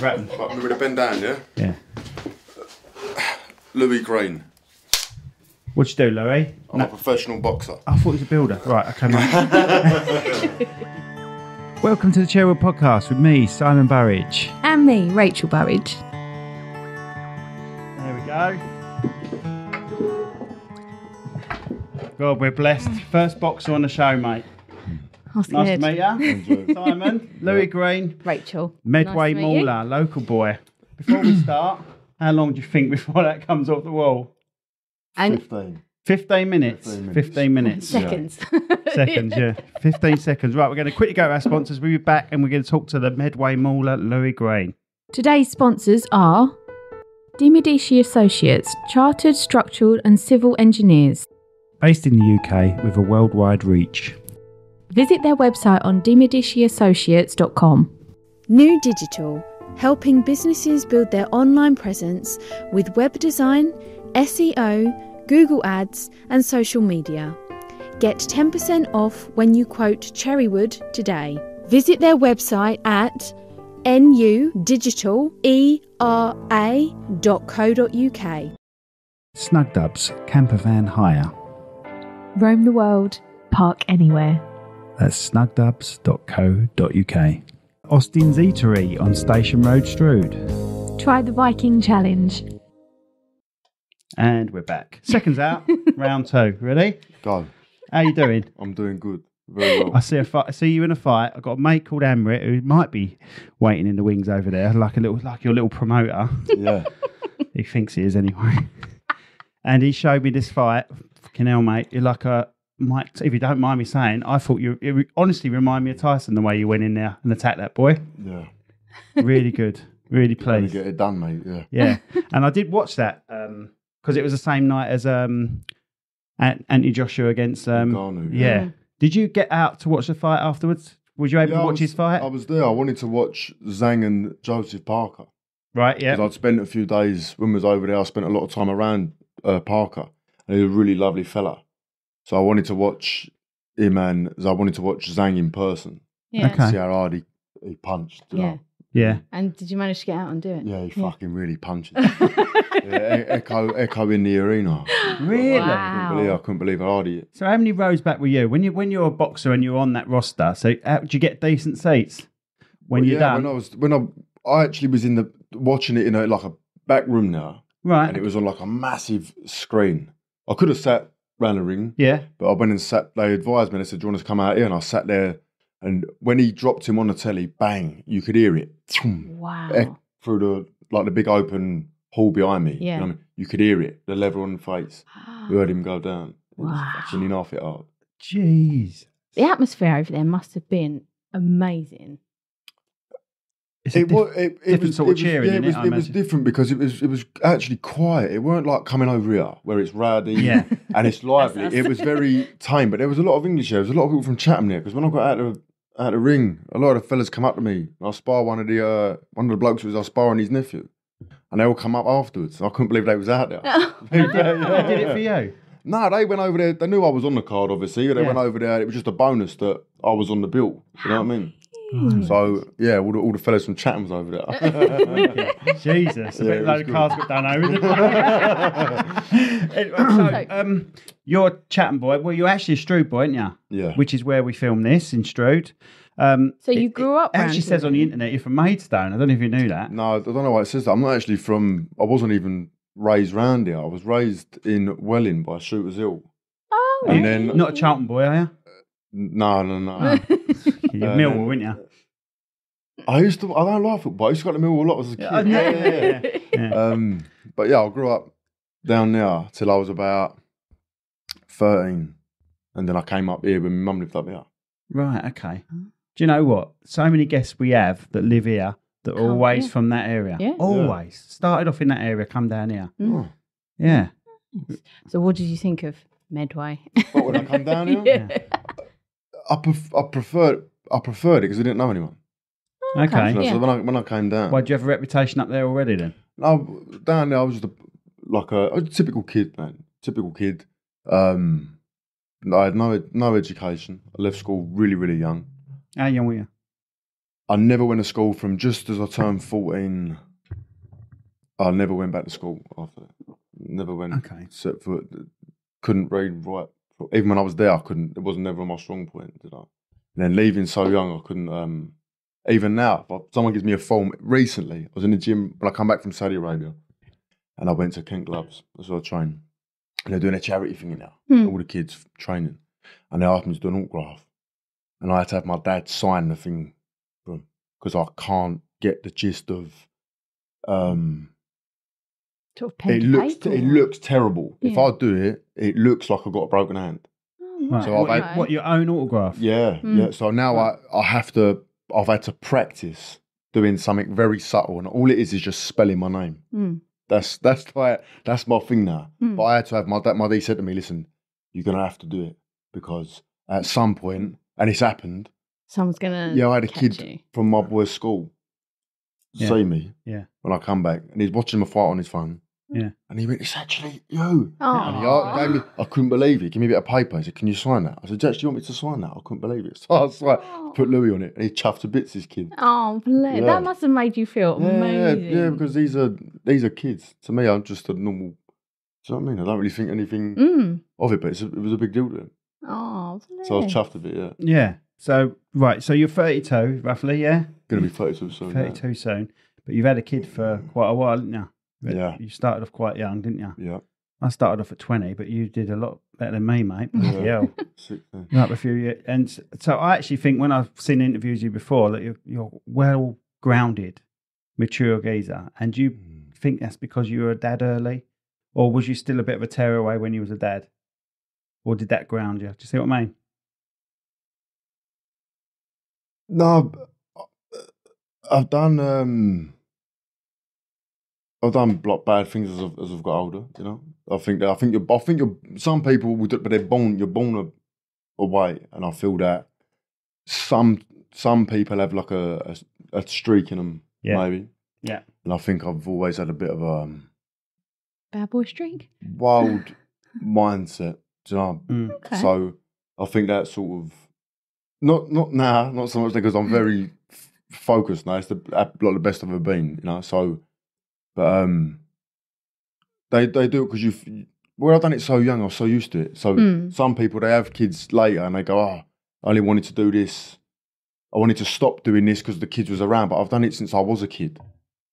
Bratton. Right, I'm going to bend down, yeah? Yeah. Louis Greene. What'd you do, Louis? I'm a professional boxer. I thought he was a builder. Right, okay, mate. Welcome to the Cherrywood Podcast with me, Simon Burridge. And me, Rachel Burridge. There we go. God, we're blessed. First boxer on the show, mate. I Nice scared. to meet you. Simon, Louis Greene, Rachel. Medway Nice to you. Mauler, local boy. Before we start, how long do you think before that comes off the wall? And 15. 15 minutes. 15 minutes. 15 minutes. seconds. Seconds, yeah. 15 seconds. Right, we're going to quickly go to our sponsors. We'll be back and we're going to talk to the Medway Mauler, Louis Greene. Today's sponsors are Dimedici Associates, Chartered Structural and Civil Engineers. Based in the UK with a worldwide reach. Visit their website on dimediciassociates.com. New Digital, helping businesses build their online presence with web design, SEO, Google Ads, and social media. Get 10% off when you quote Cherrywood today. Visit their website at nudigitalera.co.uk. Snug Dubs, camper van hire. Roam the world, park anywhere. That's snugdubs.co.uk. Austin's Eatery on Station Road, Strood. Try the Viking Challenge. And we're back. Seconds out, round two. Ready? Go. How you doing? I'm doing good. Very well. I see a fight. I see you in a fight. I've got a mate called Amrit who might be waiting in the wings over there, like a little, like your little promoter. yeah. he thinks he is anyway. and he showed me this fight. Fucking hell, mate. You're like a Mike. If you don't mind me saying, I thought you. It honestly remind me of Tyson the way you went in there and attacked that boy. Yeah. Really good. Really pleased. get it done, mate. Yeah. Yeah, and I did watch that because it was the same night as um, Anthony Joshua against um, Ngannou, yeah. yeah. Did you get out to watch the fight afterwards? Was you able Yeah, to watch was- his fight? I was there. I wanted to watch Zhang and Joseph Parker. right. Because Yeah. I'd spent a few days when I was over there. I spent a lot of time around uh, Parker, and he was a really lovely fella. So I wanted to watch him, and I wanted to watch Zhang in person. Yeah. Okay. See how hard he, he punched. you Yeah. know. Yeah. And did you manage to get out and do it? Yeah, he fucking really punches. yeah, e- echo, echo in the arena. Really? Wow. Couldn't believe, I couldn't believe how hard he. So how many rows back were you when you when you're a boxer and you're on that roster? So how, did you get decent seats when Well, you're yeah, done? When I was when I I actually was in the watching it in a like a back room now, right. and it was on like a massive screen. I could have sat round the ring, yeah. but I went and sat. They advised me. They said, "Do you want us to come out here?" And I sat there, and when he dropped him on the telly, bang! You could hear it Wow. through the like the big open hall behind me. you know Yeah. I mean? you could hear it, the level on the face. We heard him go down. It was Wow. fucking enough oh. it hard. Jeez. The atmosphere over there must have been amazing. It's It diff- was it, it different was, sort of was, cheering, Yeah, it was, I it was different because it was it was actually quiet. It weren't like coming over here where it's rowdy Yeah. and it's lively. it was very tame, but there was a lot of English there. There was a lot of people from Chatham there because when I got out of out of the ring, a lot of fellas come up to me. I spar one of the uh, one of the blokes was I sparring his nephew, and they all come up afterwards. I couldn't believe they was out there. They did it for you. No, they went over there. They knew I was on the card, obviously. They Yeah. went over there. It was just a bonus that I was on the bill. You know what I mean? So yeah, all the, all the fellas from Chatham was over there. Jesus, a Yeah, bit it load was of good. cars got done over. didn't? Anyway, so, um, you're Chatham boy. Well, you're actually a Strood boy, aren't you? yeah. Which is where we film this in Strood. Um, So you it- grew up It actually here says on the internet you're from Maidstone. I don't know if you knew that. No, I don't know why it says that. I'm not actually from. I wasn't even raised round here. I was raised in Welling by Shooters Hill. Oh, And then- Not a Charlton boy, are you? No, no, no. You're Uh, Millwall, then- weren't you? I used to. I don't like football. I used to go to Millwall a lot as a kid. Yeah, yeah, yeah, yeah. Yeah. Um, but yeah, I grew up down there till I was about thirteen, and then I came up here when my mum lived up here. Right, okay. Do you know what? So many guests we have that live here that are Come, always yeah. from that area. Yeah. Always. Started off in that area, come down here. Mm. Oh. Yeah. So what did you think of Medway? What, when I come down here? yeah. I pref- I preferred I preferred it because I didn't know anyone. Okay. So, Yeah. when I when I came down, Why do you have a reputation up there already then? No, down there I was just a, like a, a typical kid, man. Typical kid. Um, I had no no education. I left school really really young. How young were you? I never went to school from just as I turned 14. I never went back to school after that. Never went. Okay. Set foot. Couldn't read, write. Even when I was there, I couldn't. It wasn't never my strong point, did I? And then leaving so young, I couldn't. Um, even now, if someone gives me a phone, recently, I was in the gym when I come back from Saudi Arabia and I went to Kent Gloves. That's where I train. And they're doing a charity thing now, Hmm. all the kids training. And they asked me to do an autograph. And I had to have my dad sign the thing because I can't get the gist of. Um, Sort of it looks it looks terrible. If I do it, it looks like I've got a broken hand. Right. So I've what, had- what, your own autograph? Yeah, Mm. yeah. So now I, I have to, I've had to practice doing something very subtle, and all it is is just spelling my name. Mm. That's that's why that's my thing now. Mm. But I had to have my dad. My dad said to me, "Listen, you're gonna have to do it because at some point, and it's happened. Someone's gonna. Yeah, I had a kid you. from my boy's school Yeah. see me. Yeah. When I come back, and he's watching my fight on his phone. Yeah. And he went, "It's actually you." And he a- gave me, I couldn't believe it. Give me a bit of paper. He said, Can you sign that? I said, Jack, do you want me to sign that? I couldn't believe it. So I was like, put Louis on it and he chuffed to bits, this kid. Oh, bless. Yeah. that must have made you feel Yeah, amazing. yeah, because these are these are kids. To me, I'm just a normal. Do you know what I mean? I don't really think anything Mm. of it, but it's a, it was a big deal to him. Oh, So I was chuffed a bit, yeah. Yeah. So, right. So you're 32, roughly, yeah? Gonna be 32 soon. yeah. 32 soon. But you've had a kid for quite a while, haven't you? But Yeah. You started off quite young, didn't you? Yeah. I started off at 20, but you did a lot better than me, mate. Yeah. Bloody hell. Sick, yeah. You're up a few years. And so I actually think when I've seen interviews you before that you're, you're well grounded, mature geezer. And you Mm. think that's because you were a dad early? Or was you still a bit of a tearaway when you was a dad? Or did that ground you? Do you see what I mean? No, I've done. um I've done like bad things as I've, as I've got older. You know, I think that I think you're. I think you're. Some people would, but they're born. You're born a, away, and I feel that some some people have like a a, a streak in them, Yeah. maybe. Yeah. And I think I've always had a bit of a um, Bad boy streak. wild mindset. Do you know? Mm. Okay. So I think that sort of not not now, not so much because I'm very f- focused now. It's the like the best I've ever been, you know. So, but um, they they do it because you've Well, I've done it so young. I was so used to it. So Mm. some people they have kids later and they go, "Oh, I only wanted to do this. I wanted to stop doing this because the kids was around." But I've done it since I was a kid,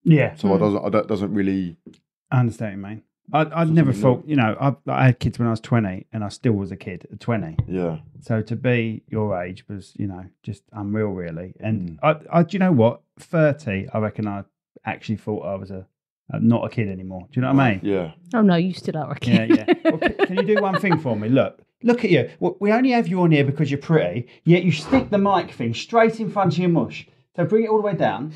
Yeah. so I Mm. doesn't. I don't, doesn't really. I understand, mate. I, I'd never something thought, you know, I, I had kids when I was 20 and I still was a kid at 20. Yeah, So to be your age was, you know, just unreal, really. And Mm. I, I, do you know what? 30, I reckon I actually thought I was a, uh, not a kid anymore. Do you know what I mean? yeah. Oh no, you still are a Yeah, kid. yeah. Well, c- can you do one thing for me? Look, look at you. Well, We only have you on here because you're pretty, yet you stick the mic thing straight in front of your mush. So bring it all the way down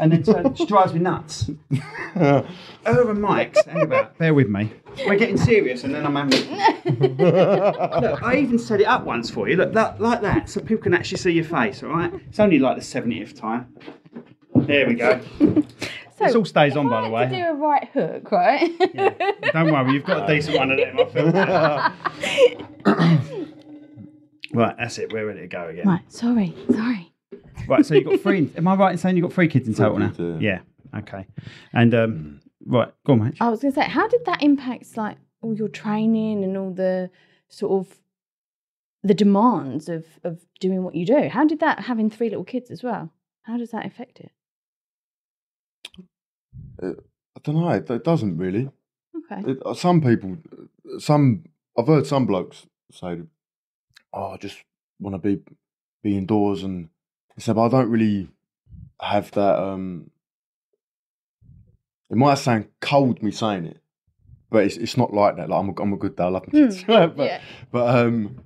and then turn, it drives me nuts. Her and Mike's, hang about, bear with me. We're getting serious and then I'm having. Look, I even set it up once for you. Look, that, like that, so people can actually see your face, all right? It's only like the 70th time. There we go. So, This all stays on, if by I the had To way. do a right hook, right? Yeah. Don't worry, you've got a decent one of them. I feel that. right, that's it. We're ready to go again. right. Sorry. Sorry. Right, so you've got three. am I right in saying you've got three kids in total now? kids, Yeah. Okay. And um, right, go on, mate. I was going to say, how did that impact like all your training and all the sort of the demands of of doing what you do? How did that having three little kids as well? How does that affect it? I don't know. It, it doesn't really. Okay. It, uh, some people, some I've heard some blokes say, "Oh, I just want to be be indoors," and I said, "But I don't really have that." Um, it might sound cold me saying it, but it's it's not like that. Like I'm a, I'm a good dad, I love my kids. but Hmm. yeah. but um,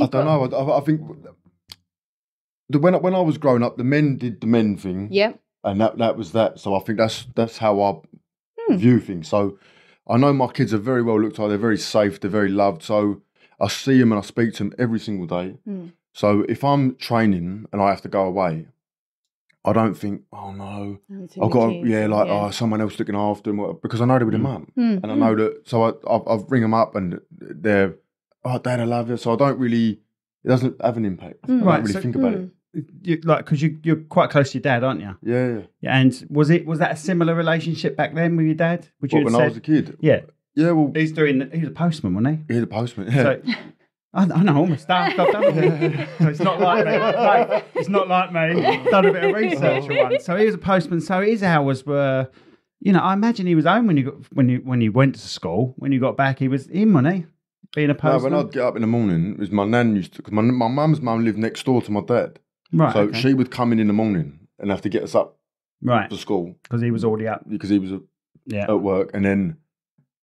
I don't know. I, I think the, when I- when I was growing up, the men did the men thing Yep. And that that was that. So I think that's that's how I Hmm. view things. So I know my kids are very well looked after. They're very safe. They're very loved. So I see them and I speak to them every single day. Hmm. So if I'm training and I have to go away, I don't think, oh no, I've got to, yeah, like oh someone else looking after them because I know they're with their mum Hmm. and I know that. So I I, I ring them up and they're oh dad I love you. So I don't really. It doesn't have an impact. I don't Right, really so- think about it. You, like because you you're quite close to your dad, aren't you? Yeah, yeah. Yeah, and was it was that a similar relationship back then with your dad? Would you What, when I was a kid? Yeah, Yeah, well, he's doing. He's a postman, wasn't he? he's a postman. Yeah. So, I, I know all my stuff. I've done it. So it's not like me. No, it's not like me. I've done a bit of research for once. So he was a postman. So his hours were, you know, I imagine he was home when you got when you when you went to school. When you got back, he was in, wasn't he? Being a no, postman. when I'd get up in the morning, it was my nan used to, because my, my mum's mum lived next door to my dad. Right. so okay. she would come in in the morning and have to get us up right. to school Because he was already up. because he was at Yeah. at work. And then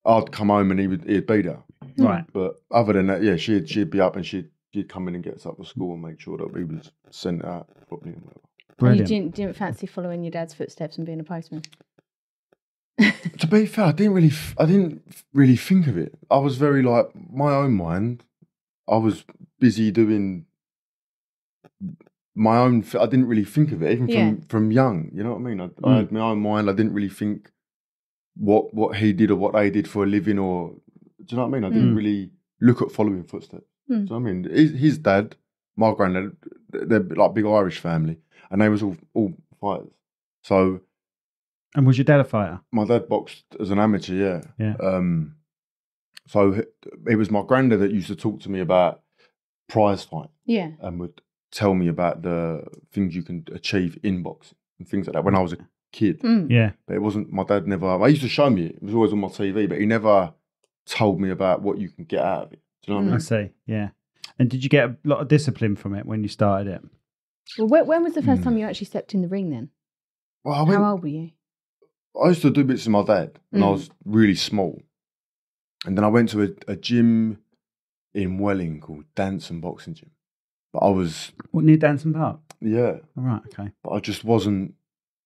I'd come home and he would, he'd be there. Hmm. Right. But other than that, yeah, she'd, she'd be up and she'd, she'd come in and get us up to school and make sure that we was sent out properly and whatever. And you didn't, didn't fancy following your dad's footsteps and being a postman? to be fair, I didn't really, f- I didn't really think of it. I was very like my own mind. I was busy doing my own. I didn't really think of it, even Yeah. from from young. You know what I mean? I, I Mm. had my own mind. I didn't really think what what he did or what they did for a living, or do you know what I mean? I didn't Mm. really look at following footsteps. Mm. Do you know what I mean? His, his dad, my granddad, they're like big Irish family, and they was all all fighters. So And was your dad a fighter? my dad boxed as an amateur, yeah. Yeah. Um, so it was my granddad that used to talk to me about prize fight Yeah. and would tell me about the things you can achieve in boxing and things like that when I was a kid. Mm. Yeah. But it wasn't my dad never. I used to show me it. It was always on my TV, but he never told me about what you can get out of it. Do you know what I I mean? I see. Yeah. And did you get a lot of discipline from it when you started it? Well, when, when was the first Mm. time you actually stepped in the ring then? Well, I, went, How old were you? I used to do bits with my dad when I Mm. was really small, and then I went to a, a gym in Welling called Danson Boxing Gym. But I was What near Danson Park? yeah, All right. Okay. but I just wasn't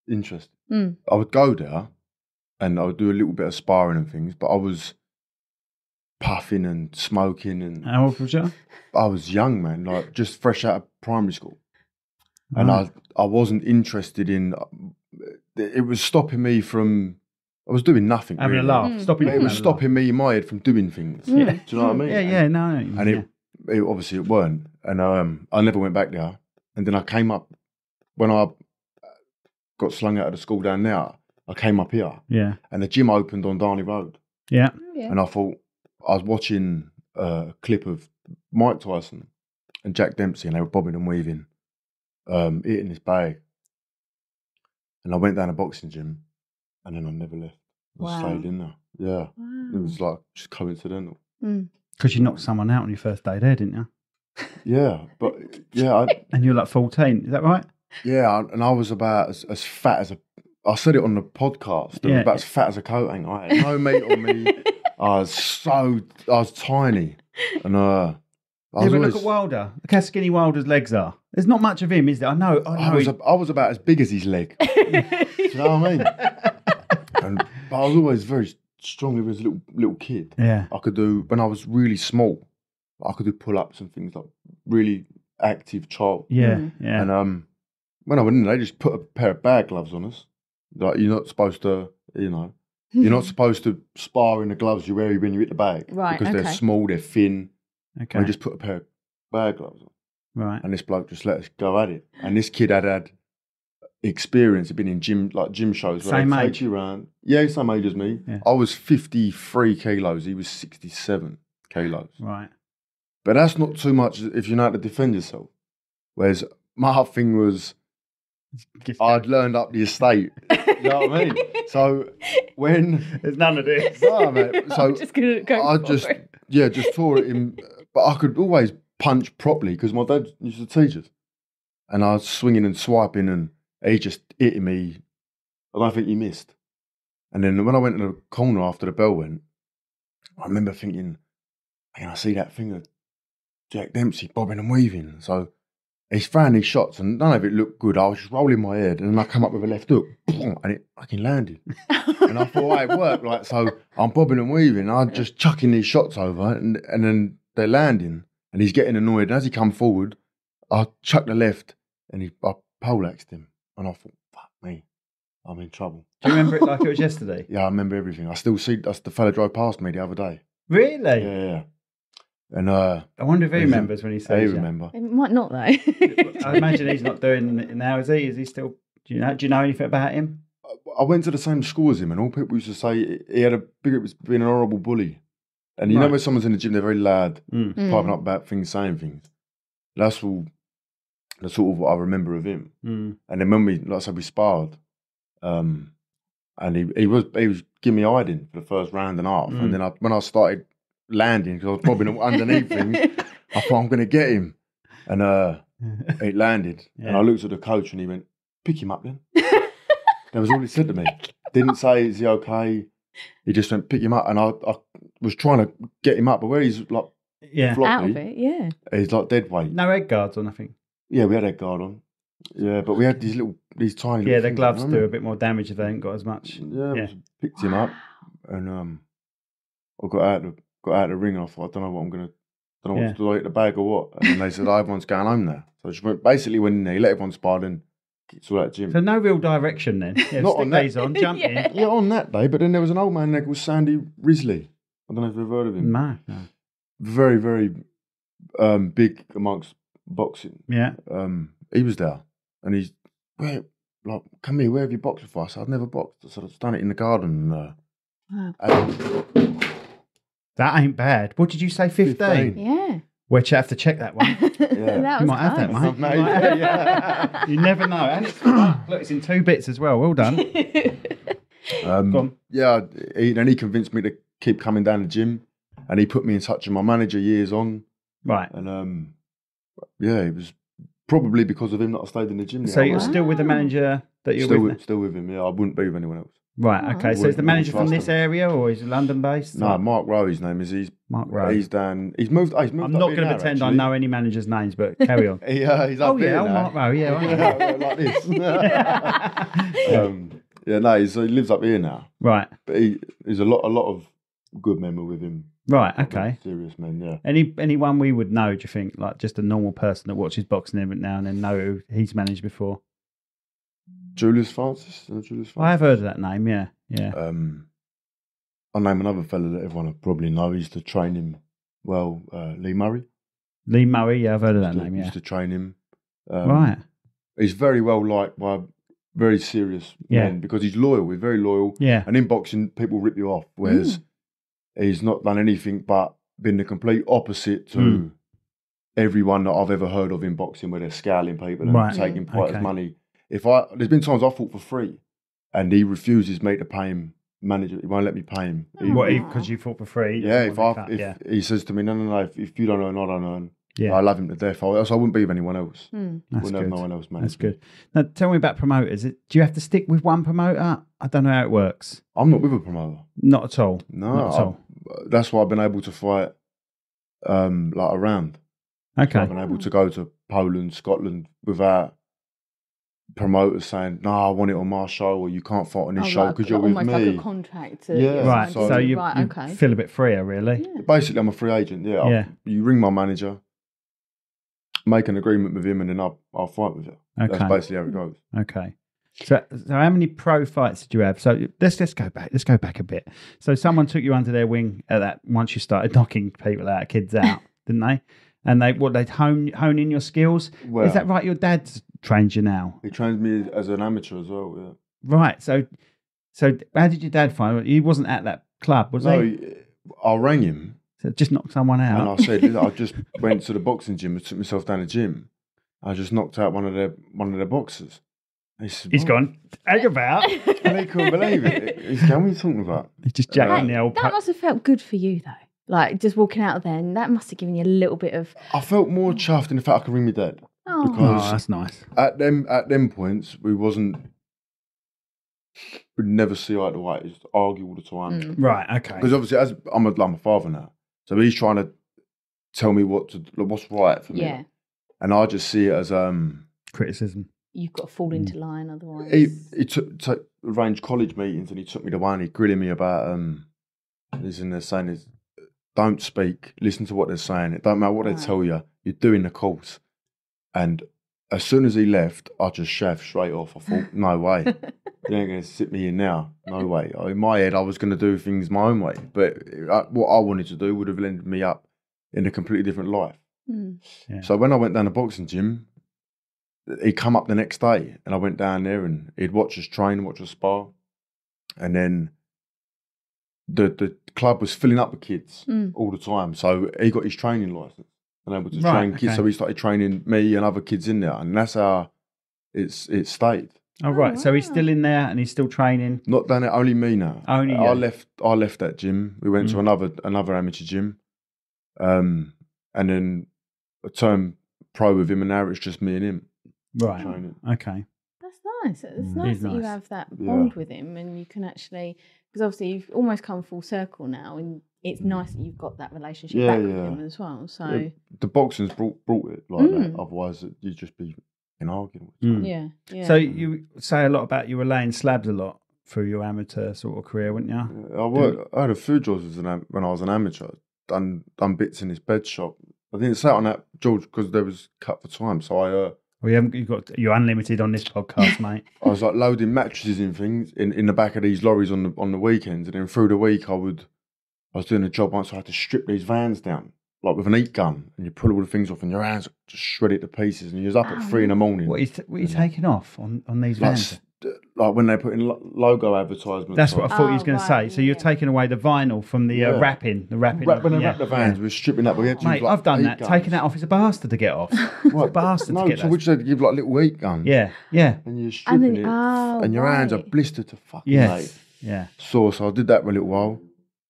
interested. Mm. I would go there, and I would do a little bit of sparring and things, but I was puffing and smoking, and How old was you? I was young, man, like just fresh out of primary school, and I I wasn't interested in. It was stopping me from. I was doing nothing. having really. a laugh, Mm. stopping. But it was having a laugh. stopping me in my head from doing things. Yeah. Do you know what I mean? Yeah, yeah, no, no. And yeah. it, it obviously it weren't, and um, I never went back there. And then I came up when I got slung out of the school down there. I came up here, yeah, and the gym opened on Darnley Road, yeah, Oh, yeah. and I thought I was watching a clip of Mike Tyson and Jack Dempsey, and they were bobbing and weaving, um, eating this bag. And I went down a boxing gym, and then I never left. I Wow. stayed in there. Yeah, it was like just coincidental. Mm. Because you knocked someone out on your first day there, didn't you? Yeah, but yeah, I, And you were like fourteen. Is that right? Yeah, and I was about as, as fat as a. I said it on the podcast. I Yeah. was about as fat as a coat hanger. I had no meat on me. I was so. I was tiny, and uh, I yeah, was but always. look at Wilder. Look how skinny Wilder's legs are. There's not much of him, is there? I know. I know. I was. he- a- I was about as big as his leg. Do you know what I mean? And but I was always very strong as a little little kid. yeah, I could do when I was really small. I could do pull ups and things like really active child. yeah, Mm. yeah. And um, when I went in, they just put a pair of bag gloves on us. Like you're not supposed to, you know, you're not supposed to spar in the gloves you wear when you hit the bag, Right, Because they're small, they're thin. okay, And we just put a pair of bag gloves on, right. and this bloke just let us go at it. And this kid had had experience, of being in gym like gym shows where Same they age? you around. Yeah, same age as me. Yeah. I was 53 kilos. He was 67 kilos. Right. But that's not too much if you know how to defend yourself. Whereas my thing was Gift I'd learned up the estate. you know what I mean? So when There's none of this. no, mate, so I'm just gonna go. I just it. yeah, just tore it in, but I could always punch properly because my dad used to teach us, and I was swinging and swiping, and he just hitting me. I don't think he missed. And then when I went to the corner after the bell went, I remember thinking, "Man, I see that thing of Jack Dempsey bobbing and weaving." So he's throwing these shots, and none of it looked good. I was just rolling my head, and then I come up with a left hook, and it fucking landed. And I thought, oh, it worked. Like, so I'm bobbing and weaving. I'm just chucking these shots over, and, and then they're landing, and he's getting annoyed. And as he come forward, I chuck the left, and he I poleaxed him. And I thought, fuck me, I'm in trouble. Do you remember it like it was yesterday? Yeah, I remember everything. I still see that's the fella drove past me the other day. Really? Yeah, yeah. And uh, I wonder if he remembers when he I says. yeah. remember. It might not though. I imagine he's not doing it now, is he? Is he still? Do you know? Do you know anything about him? I went to the same school as him, and all people used to say he had a big. It was being an horrible bully. And you know when someone's in the gym, they're very loud, Mm. Mm. piping up about things, saying things. That's all. That's sort of what I remember of him. Mm. And then when we, like I said, we sparred, um, and he, he was he was giving me hiding for the first round and a half, Mm. and then I, when I started landing because I was bobbing underneath him, I thought I'm going to get him, and uh, it landed, and I looked at the coach and he went, "Pick him up, then." that was all he said to me. Didn't say, "Is he okay?" He just went, "Pick him up," and I, I was trying to get him up, but where he's like yeah. Out of it, yeah. he's like dead weight. No egg guards or nothing. Yeah, we had that guard on. Yeah, but we had these little, these tiny. Yeah, the gloves do a bit more damage if they ain't got as much. Yeah, Yeah. picked him up, and um, I got out of got out of the ring, and I thought, I don't know what I'm gonna, don't know Yeah. what to do, I the bag or what. And they said, oh, everyone's going home now. So I just went, basically went in there, let everyone spar, then it's all that gym. So no real direction then. Yeah, Not on that- these on, jump Yeah. yeah, on that day, but then there was an old man there called Sandy Risley. I don't know if you've heard of him. No, no. Very, very um, big amongst boxing. Yeah. Um, he was there, and he's where, like, come here, where have you boxed before? I said, I've never boxed. I said, I've done it in the garden. Uh, Wow. and That ain't bad. What did you say? 15? 15. Yeah. We'd have to check that one. that You was might have that, close. mate. Mate, yeah. you never know. And it's, look, it's in two bits as well. Well done. Um, Go on. yeah, he, then he convinced me to keep coming down the gym, and he put me in touch with my manager years on, Right. and um, yeah, it was probably because of him that I stayed in the gym. So you're still with the manager that you're still with? with, still with him. Yeah, I wouldn't be with anyone else. now? Right. Oh, Okay. So is the manager from this him. area or is he London based? No, Mark Rowe, his name is. He's Mark Rowe. he's down. He's moved. oh, he's moved I'm up not going to now, pretend I actually. know any managers' names, but carry on. He, uh, he's up oh here yeah, oh, now. Mark Rowe. Yeah. right. like this. um, yeah, no, he's, he lives up here now. right. But he, there's a lot, a lot of good memory with him. Right. A lot of Okay. serious men. Yeah. Any anyone we would know? Do you think like just a normal person that watches boxing every now and then know who he's managed before? Julius Francis. Julius Francis. I have heard of that name. Yeah. Yeah. Um, I'll name another fella that everyone will probably know. He used to train him well. Uh, Lee Murray. Lee Murray. Yeah, I've heard of that to, name. Yeah. used to train him. Um, right. He's very well liked by very serious Yeah. men because he's loyal. He's very loyal. Yeah. And in boxing, people rip you off, whereas he's not done anything but been the complete opposite to Mm. everyone that I've ever heard of in boxing, where they're scaling people and Right. taking fighters' Okay. money. If I, there's been times I fought for free, and he refuses me to pay him. Manager, he won't let me pay him. What? Because you fought for free? yeah, if I, the if yeah. he says to me, no, no, no, if, if you don't earn, I don't earn. Yeah. I love him to death. Or else I wouldn't be with anyone else. Hmm. That's Wouldn't have good. no one else manage. That's good. Now, tell me about promoters. Do you have to stick with one promoter? I don't know how it works. I'm not with a promoter. Not at all. No, Not at all. I- that's why I've been able to fight um, like around. Okay. I've been able to go to Poland, Scotland without promoters saying, "No, I want it on my show," or "You can't fight on this Oh, show like- because you're with almost me." like a contract. To, Yeah, you're Right. signed So, you, right, you okay. feel a bit freer, really. Yeah. Basically, I'm a free agent. Yeah, I'll- Yeah. you ring my manager, make an agreement with him, and then I'll, I'll fight with you. Okay. That's basically how it goes. Okay. So, so how many pro fights did you have? So let's let's go back. Let's go back a bit. So someone took you under their wing at that once you started knocking people out, kids out, didn't they? And they what they'd hone hone in your skills. Well, Is that right? Your dad's trained you now, He trained me as an amateur as well. Yeah. right? So, so how did your dad find? He wasn't at that club, was No, he? I rang him So just knocked someone out. and. I said, I just went to the boxing gym and took myself down the gym. I just knocked out one of their one of their boxers. He said, He's "What?" gone. Hang about. And he couldn't believe it. He's going, what are you talking about? He's just jacking Like, the old. that po- must have felt good for you, though. Like just walking out of then, that must have given you a little bit of. I felt more chuffed in the fact I could ring my dad. Oh, Because- oh, that's nice. At them at them points, we wasn't we'd never see eye to eye. Just argue all the time. Mm. Right. Okay. Because obviously, as I'm a, I'm a father now, so he's trying to tell me what to what's right for me, yeah. and I just see it as um Criticism. You've got to fall into line otherwise. he he took, took arranged college meetings and he took me to one. He grilling me about um, he's in there saying is don't speak, listen to what they're saying. It don't matter what Right. they tell you. You're doing the course. And as soon as he left, I just shaved straight off. I thought, no way, you ain't going to sit me in now. No way. In my head, I was going to do things my own way. But uh, what I wanted to do would have ended me up in a completely different life. Mm. Yeah. So when I went down the boxing gym, he'd come up the next day, and I went down there, and he'd watch us train, watch us spar, and then the the club was filling up with kids Mm. all the time. So he got his training license and able to Right, train kids. okay. So he started training me and other kids in there, and that's how it's it stayed. Oh, right. So he's still in there and he's still training. Not done it. Only me now. Only I you. left. I left that gym. We went to Mm. another another amateur gym, um, and then a turned pro with him, and now it's just me and him Right. training. Okay. That's nice. It's Mm. nice Is that you nice. have that Yeah. bond with him and you can actually, because obviously you've almost come full circle now and it's nice that you've got that relationship Yeah, back with yeah. him as well. So, Yeah, the boxing's brought brought it like that. Mm. Otherwise, it- you'd just be in arguing. Mm. yeah. yeah. So you say a lot about you were laying slabs a lot through your amateur sort of career, wouldn't you? Yeah, I worked. I had a food jobs as an am- when I was an amateur. Done done bits in his bed shop. I didn't say it on that George because there was cut for time. So I uh, Well, you haven't, you've got you're unlimited on this podcast, mate. I was like loading mattresses and things in, in the back of these lorries on the on the weekends, and then through the week I would. I was doing a job once. So I had to strip these vans down like with an heat gun, and you pull all the things off, and your hands just shred it to pieces, and you're up at oh. three in the morning. What are you, t- what are you taking off on, on these like, vans? St- like when they put in logo advertisements. That's what I on. thought he was Oh, going to say. So you're taking away the vinyl from the uh, Yeah. wrapping, the wrapping. Wrap, when they yeah, wrap the vans, yeah. we're stripping that. We had to Mate, like, I've done that. guns. Taking that off is a bastard to get off. It's a What? bastard No, to get so that. which they give like little heat guns. Yeah, yeah, and you're And stripping then- it, oh, and your hands are blistered to fucking yes, yes. yeah. So, So I did that for a little while.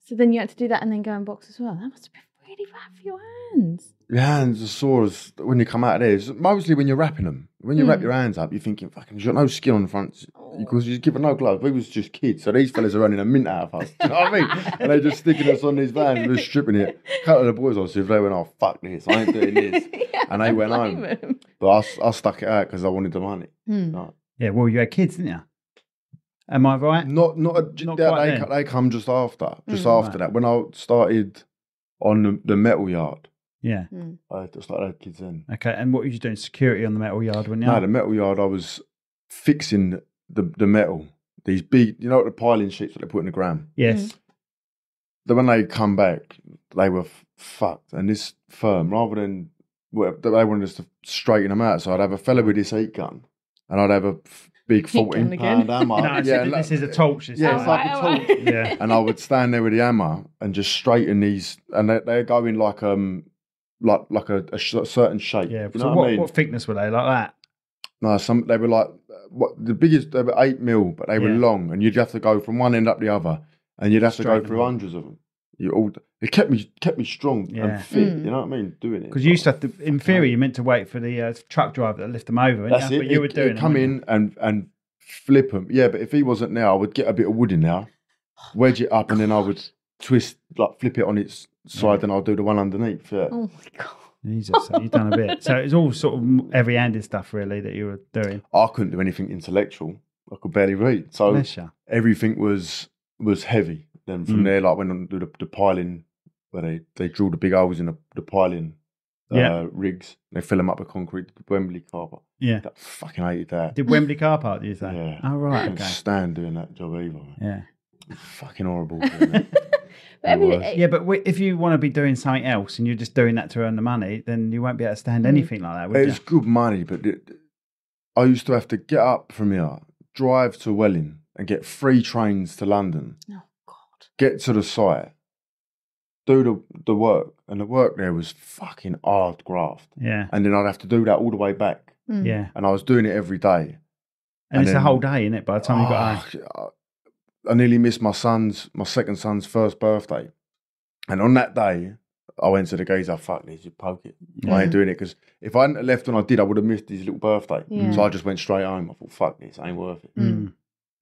so then you had to do that and then go and box as well. That must have been really bad for your hands. Your hands are sore as when you come out of there. It's mostly when you're wrapping them. When you wrap Mm. your hands up, you're thinking, "Fucking, you've got no skin on the front because you're giving no gloves." We was just kids, so these fellas are running a mint out of us. Do you know what I mean? And they're just sticking us on these vans, we're stripping it. A couple of the boys, obviously, if they went, "Oh fuck this, I ain't doing this," Yeah, And they went home. him. but I stuck it out because I wanted the money. Hmm. No. Yeah, well, you had kids, didn't you? Am I right? Not not, a, Not they, quite they, they come just after, just Mm. after that. When I started on the, the metal yard, Yeah. I just like had kids in. Okay. And what were you doing? Security on the metal yard, weren't you? No, the metal yard. I was fixing the the metal. These big, you know, the piling sheets that they put in the ground. yes. Then when they come back, they were f- fucked. And this firm, rather than well, they wanted us to straighten them out, so I'd have a fella with this heat gun, and I'd have a f- big Heat gun fourteen again. pound hammer. No, yeah, so this is a torch. This yeah, it's like a torch. yeah. and I would stand there with the hammer and just straighten these, and they they go in like um like like a, a sh- certain shape. Yeah. you so what, what I mean? what thickness were they like that? No, some they were like what the biggest they were eight mil, but they were Yeah. long, and you'd have to go from one end up the other, and you'd have to go through them. hundreds of them. You all it kept me kept me strong Yeah. and fit. Mm. You know what I mean? Doing it Because you used to have to, in theory, you meant to wait for the uh, truck driver to lift them over. That's you? it. But you were doing it, come weren't in and and flip them. Yeah, but if he wasn't there, I would get a bit of wood in there, wedge it up, and then I would twist like flip it on its side, and I'll do the one underneath. Yeah. Oh my god. you? Jesus, so you've done a bit. So it was all sort of heavy-handed stuff, really, that you were doing. I couldn't do anything intellectual. I could barely read. So Bless everything was was heavy. Then from Mm. there, like when I do the, the piling, where they, they drill the big holes in the, the piling uh, Yeah. rigs, they fill them up with concrete. Wembley car park. Yeah. That fucking hated that. Did Wembley car park, do you say? Yeah. Oh, I right. couldn't Okay. stand doing that job either. Yeah. Fucking horrible. doing that. But every, was. eh, Yeah, but wi- if you want to be doing something else and you're just doing that to earn the money, then you won't be able to stand Mm. anything like that, would it's you? good money, but it, I used to have to get up from here, drive to Welling, and get three trains to London. oh god. get to the site, do the the work, and the work there was fucking hard graft. Yeah. And then I'd have to do that all the way back, Mm. Yeah. and I was doing it every day. And, And it's a whole day, isn't it? By the time you got home. I nearly missed my son's, my second son's first birthday, and on that day, I went to the geezer. Fuck this, you poke it. I ain't doing it because if I hadn't left when I did, I would have missed his little birthday. Yeah. So I just went straight home. I thought, fuck this, ain't worth it. Mm.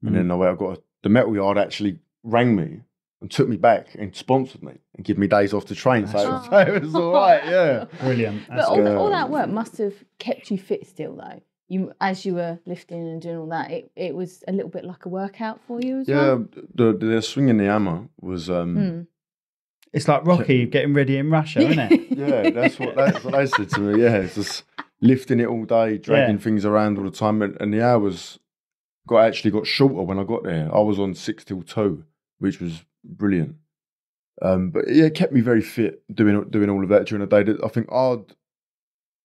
And then I went, I got a, the metal yard actually rang me and took me back and sponsored me and give me days off to train. So, That's so it was all right, yeah. Brilliant. But all, all that work must have kept you fit still, though. You, as you were lifting and doing all that, it, it was a little bit like a workout for you as Yeah, well. the, the swinging the hammer was, um, Mm. It's like Rocky getting ready in Russia, isn't it? yeah, that's what, that's what they said to me. Yeah, it's just lifting it all day, dragging Yeah. things around all the time. And, and the hours got actually got shorter when I got there. I was on six till two, which was brilliant. Um, but yeah, it kept me very fit doing doing all of that during the day. I think hard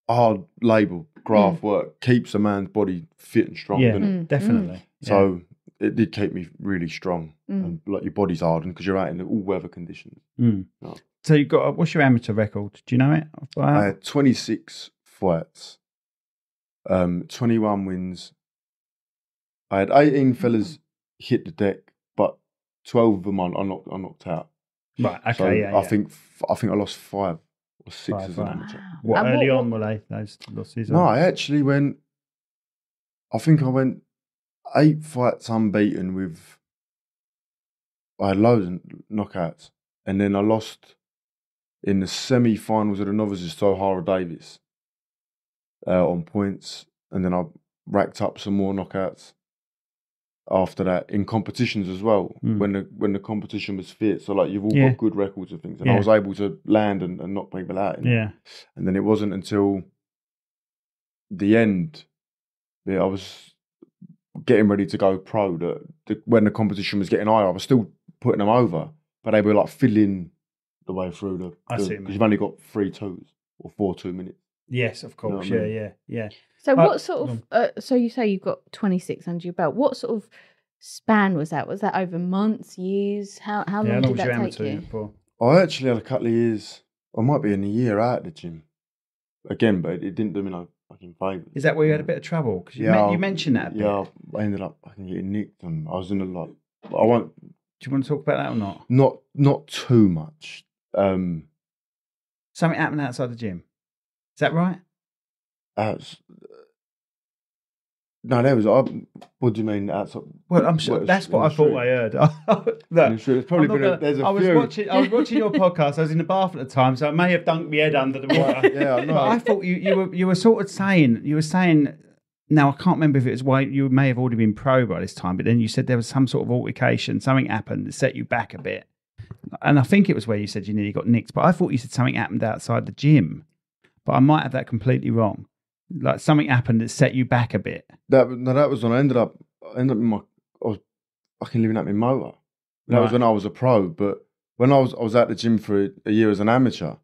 hard labour, graft work keeps a man's body fit and strong. Yeah. doesn't it? Mm, Definitely. So it did keep me really strong, Mm. and like your body's hardened because you're out in all weather conditions. Mm. No. So you got what's your amateur record? Do you know it? I had 26 fights, um, 21 wins. I had 18 fellas hit the deck, but 12 of them I, I knocked, I knocked out. right. Okay. so yeah, I yeah. think I think I lost five or six Five, as an amateur. What And early what- on were they those losses? No, I actually went. I think I went eight fights unbeaten with. I had loads of knockouts, and then I lost in the semi-finals of the novices to Ohara Davies uh, on points, and then I racked up some more knockouts after that in competitions as well. Mm. When the when the competition was fit, so like you've all Yeah. got good records of things, and I was able to land and, and knock people out. it. yeah. And then it wasn't until the end that I was getting ready to go pro that the, when the competition was getting higher, I was still putting them over, but they were like filling the way through the. I the- see what you mean. you've only got three twos or four two minutes. Yes, of know what course. I Yeah, mean? yeah, yeah. So Uh, what sort of? Uh, so you say you've got twenty six under your belt. What sort of span was that? Was that over months, years? How how yeah, long how long did was your that take you? for? I actually had a couple of years. I might be in a year out at the gym again, but it didn't do me no fucking favours. Is that where you had a bit of trouble? Because you, Yeah, men- you mentioned that. A bit. Yeah, I ended up fucking getting nicked, and I was in a lot. I won't Do you want to talk about that or not? not not too much. Um, Something happened outside the gym. Is that right? Uh, outs- uh, no, there was. I, what do you mean? Outside? Well, I'm sure Well, that's what I thought. I heard. Look, There's probably been. A, there's a I was few. watching. I was watching your podcast. I was in the bath at the time, so I may have dunked my head under the water. Yeah, I know. But I thought you, you were you were sort of saying you were saying. Now I can't remember if it was why you may have already been pro by this time, but then you said there was some sort of altercation, something happened that set you back a bit, and I think it was where you said you nearly got nicked. But I thought you said something happened outside the gym, but I might have that completely wrong. Like something happened that set you back a bit. That no, that was when I ended up. I ended up in my. I was fucking living out my motor. That was when I was a pro, but when I was I was at the gym for a, a year as an amateur.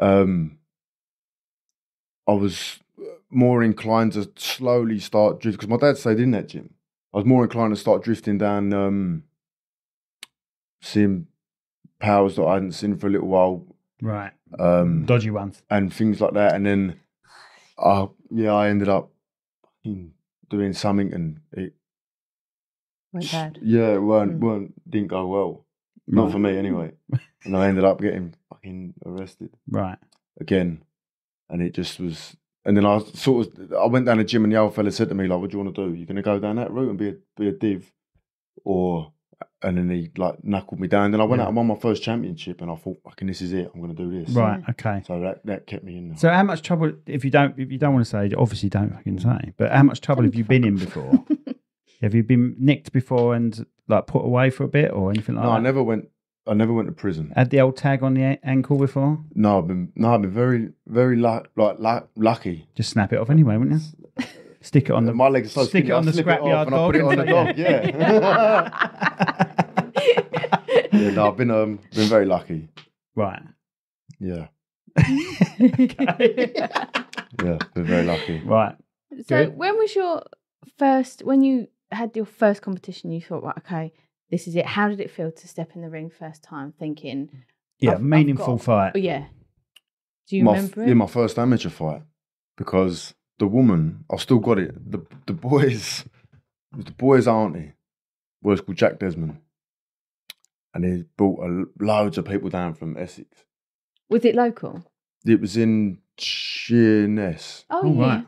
Um, I was more inclined to slowly start drift because my dad stayed in that gym. I was more inclined to start drifting down, um, seeing powers that I hadn't seen for a little while, Right, um, dodgy ones. and things like that. And then, uh, yeah, I ended up doing something, and it, Went bad. yeah, it weren't, Mm. weren't didn't go well. Not Right. for me, anyway. and I ended up getting fucking arrested Right. again, and it just was. And then I sort of, I went down the gym, and the old fella said to me, like, "What do you want to do? You're going to go down that route and be a be a div, or?" And then he like knuckled me down. Then I went Yeah. out and won my first championship, and I thought, "Fucking, this is it. I'm going to do this." Right. Mm. Okay. So that that kept me in there. So how much trouble if you don't if you don't want to say obviously don't fucking say but how much trouble have you been in before? have you been nicked before and like put away for a bit or anything like no, that? I never went. I never went to prison. Had the old tag on the a- ankle before? No, I've been no, I've been very, very lu- like lu- lucky. Just snap it off anyway, wouldn't you? Stick it on the my legs so stick skinny, it on I the scrapyard off and I dog put it on the dog. Yeah. yeah, no, I've been um been very lucky. right. Yeah, Okay. yeah, been very lucky. right. So Good. when was your first when you had your first competition you thought, right, okay, this is it. How did it feel to step in the ring first time thinking, Yeah, I've- I've meaningful got- fight. oh yeah. Do you my, remember yeah, it? my first amateur fight because the woman, I've still got it. The the boys, the boys' auntie was called Jack Desmond, and he brought a, loads of people down from Essex. Was it local? It was in Sheerness. Oh, Oh, yeah. right.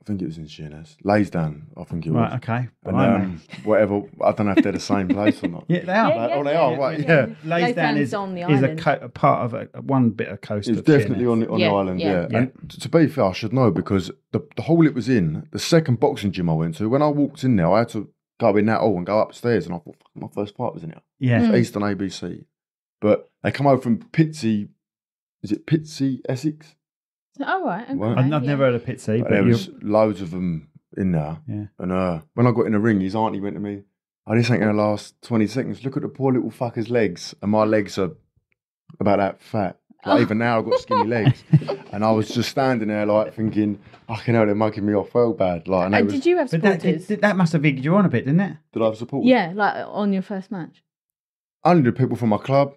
I think it was in Sheerness. Leysdown, I think it was. Right, okay. And Blimey. um, whatever, I don't know if they're the same place or not. yeah, they are. Yeah, oh, they are, right, yeah. Leysdown is, on the is a, island. co- a part of a, one bit of coast. It's of definitely Sheerness. on the, on Yeah, the island, yeah. yeah. Yeah. And t- to be fair, I should know because the, the hall it was in, the second boxing gym I went to, when I walked in there, I had to go in that hall and go upstairs, and I thought, my first fight was in here. Yeah. Mm. Eastern ABC. But they come over from Pitsea, is it Pitsea, Essex? Oh right. Okay, Well, I've, I've yeah. never heard of Pitsea, But but there you was loads of them in there. Yeah. And uh, when I got in the ring, his auntie went to me, oh, this ain't gonna last 20 seconds. Look at the poor little fucker's legs. And my legs are about that fat. Like, even now, I've got skinny legs. And I was just standing there, like, thinking, I can know they're mugging me off well bad. Like, and And was, did you have But that, supporters? did, that must have egged you on a bit, didn't it? did I have support? yeah, like on your first match. Only the people from my club,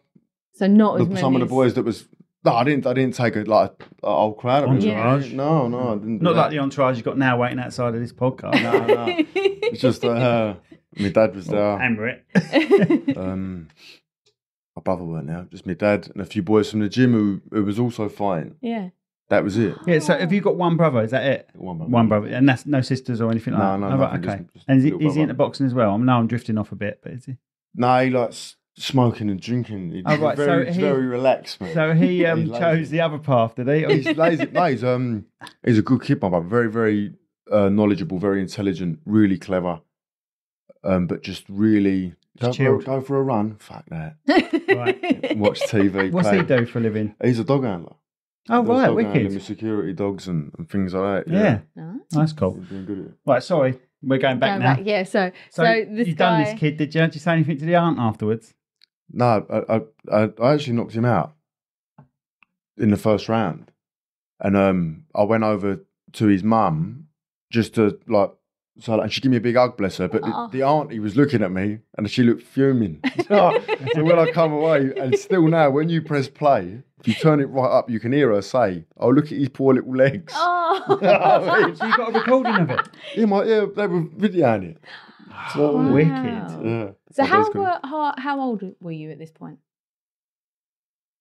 So not the, as many. some of the as- boys that was. No, I didn't. I didn't take a like a, a whole crowd of people. Entourage? No, no, I didn't. do Not that. like the entourage you've got now waiting outside of this podcast. No, no. It's just uh, my dad was there. Hammer it. Um, my brother weren't there. Just my dad and a few boys from the gym who, who was also fighting. yeah. That was it. yeah, so have you got one brother? Is that it? One brother. One brother, and that's no sisters or anything like No, that. no, Oh, right, okay. just- just and is he, is he into boxing as well? I know I'm drifting off a bit, but is he? No, he likes smoking and drinking. He's Oh, right, so very, he's he- very relaxed, man. So he um, chose the other path, did he? He's lazy. No, he's um, he's a good kid, my brother. Very, very uh, knowledgeable, very intelligent, really clever. Um, but just really go for, chilled. go for a run. Fuck that. Right. Watch TV. What's play. he do for a living? He's a dog handler. Oh, Does right, dog handling wicked. with security dogs and, and things like that. Yeah, No? that's cool. He's good at it. Right, sorry, we're going back Going now. back, yeah. So, So, so, this you guy. done this kid, did you? Did you say anything to the aunt afterwards? No, I, I, I, I actually knocked him out in the first round, and um, I went over to his mum just to like, so like, and she gave me a big hug, bless her. But Oh. the, the auntie was looking at me, and she looked fuming. so when I come away, and still now, when you press play, if you turn it right up, you can hear her say, "Oh, look at his poor little legs." Oh. I mean, So you got a recording of it? yeah, my, yeah, they were videoing it. So, Wow. Wicked. yeah. so how, basically. were, how how old were you at this point?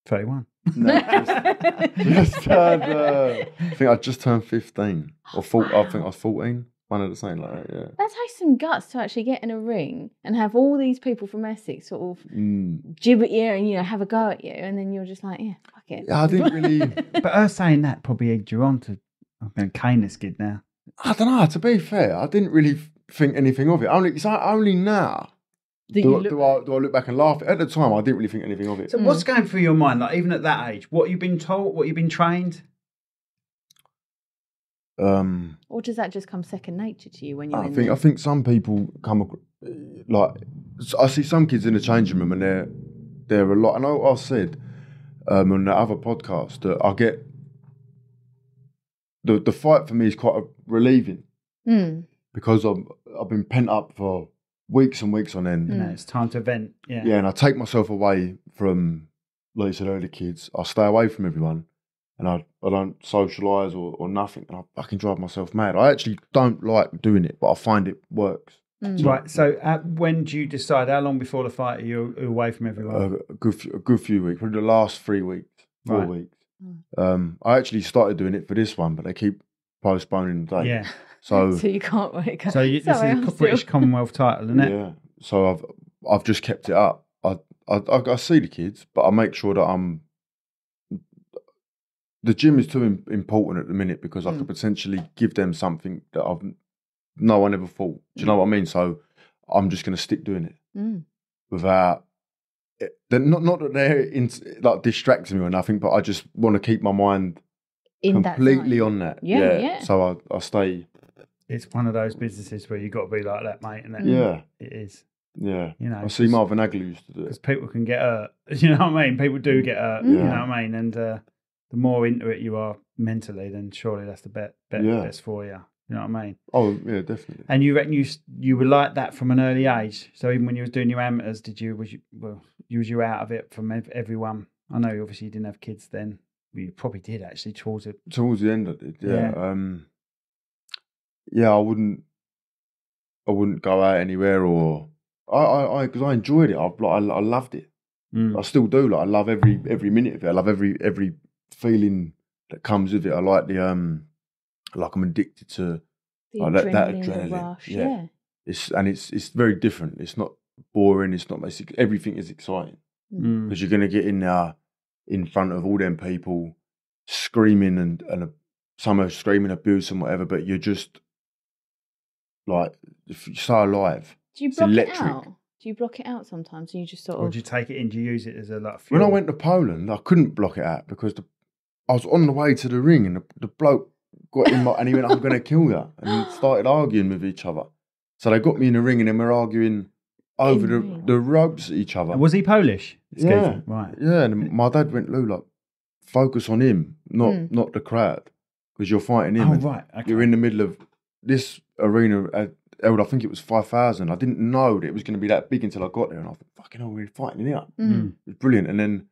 31. No, just- just turned, uh, I think I just turned 15 or 14, I think I was 14. One of the same like that, yeah. That takes some guts to actually get in a ring and have all these people from Essex sort of Mm. jib at you and you know have a go at you, and then you're just like, yeah, fuck it. Yeah, I didn't really, But her saying that probably egged you on to, I'm going to cane this kid now. I don't know, to be fair, I didn't really think anything of it. Only, it's like only now That do, I- look- do, I, do I look back and laugh. At the time, I didn't really think anything of it. So what's going through your mind, like even at that age? What you've been taught, what you've been trained? Um, or does that just come second nature to you when you're I in think there? I think some people come like I see some kids in the changing room and they're they're a lot. I know I said um, on the other podcast that I get the the fight for me is quite a relieving Mm. because I've I've been pent up for weeks and weeks on end. You know, it's time to vent. Yeah. Yeah, and I take myself away from like you said earlier, kids. I stay away from everyone. And I, I don't socialise or, or nothing, and I fucking drive myself mad. I actually don't like doing it, but I find it works. Mm. Right. So uh, when do you decide? How long before the fight are you away from everyone? a, a good few, a good few weeks, probably the last three weeks, four Right. weeks. Mm. Um, I actually started doing it for this one, but they keep postponing the date. yeah. So so you can't wait. So you, this Sorry, is I'm a still- British Commonwealth title, isn't it? yeah, so I've I've just kept it up. I I, I I see the kids, but I make sure that I'm. The gym is too im- important at the minute because I Mm. could potentially give them something that I've no one ever thought. Do you know what I mean? So I'm just going to stick doing it. Mm. without it- they're not not that they're in, like distracting me or nothing, but I just want to keep my mind In completely zone. on that. Yeah, yeah. So I, I stay. It's one of those businesses where you've got to be like that, mate. And that, Yeah, it is. yeah. You know, I see Marvin Hagler used to do it because people can get hurt. You know what I mean? People do get hurt. Mm. You know what I mean? And uh, the more into it you are mentally, then surely that's the bet, bet Yeah. best for you. You know what I mean? Oh yeah, definitely. And you reckon you you were like that from an early age? So even when you was doing your amateurs, did you was you well you was you out of it from ev- everyone? I know obviously you didn't have kids then. Well, you probably did actually towards it. Towards the end, I did. Yeah. Yeah. Um. Yeah, I wouldn't. I wouldn't go out anywhere or I I because I, enjoyed it. I like I, I loved it. Mm. I still do. Like I love every every minute of it. I love every every feeling that comes with it. I like the um. Like I'm addicted to The Oh, that- that adrenaline, the rush. yeah. Yeah. it's and it's it's very different. It's not boring. It's not basic. Everything is exciting Mm. because you're going to get in there in front of all them people screaming and and uh, some are screaming abuse and whatever. But you're just like if you're so alive. Do you It's block electric. it out? Do you block it out sometimes? Do you just sort Or of? do you take it in? Do you use it as a like When I went to Poland, I couldn't block it out because the I was on the way to the ring and the, the bloke got in my and he went, "I'm going to kill you," and started arguing with each other. So they got me in the ring and then we're arguing over the, the ropes at each other. Was he Polish? this Yeah. geezer? Right. Yeah, and my dad went, Lou, like, focus on him, not Mm. not the crowd, because you're fighting him. Oh, right. Okay. You're in the middle of this arena. uh, held, I think it was five thousand. I didn't know that it was going to be that big until I got there, and I thought, "Fucking hell, we're fighting it out." Mm. It was brilliant. And then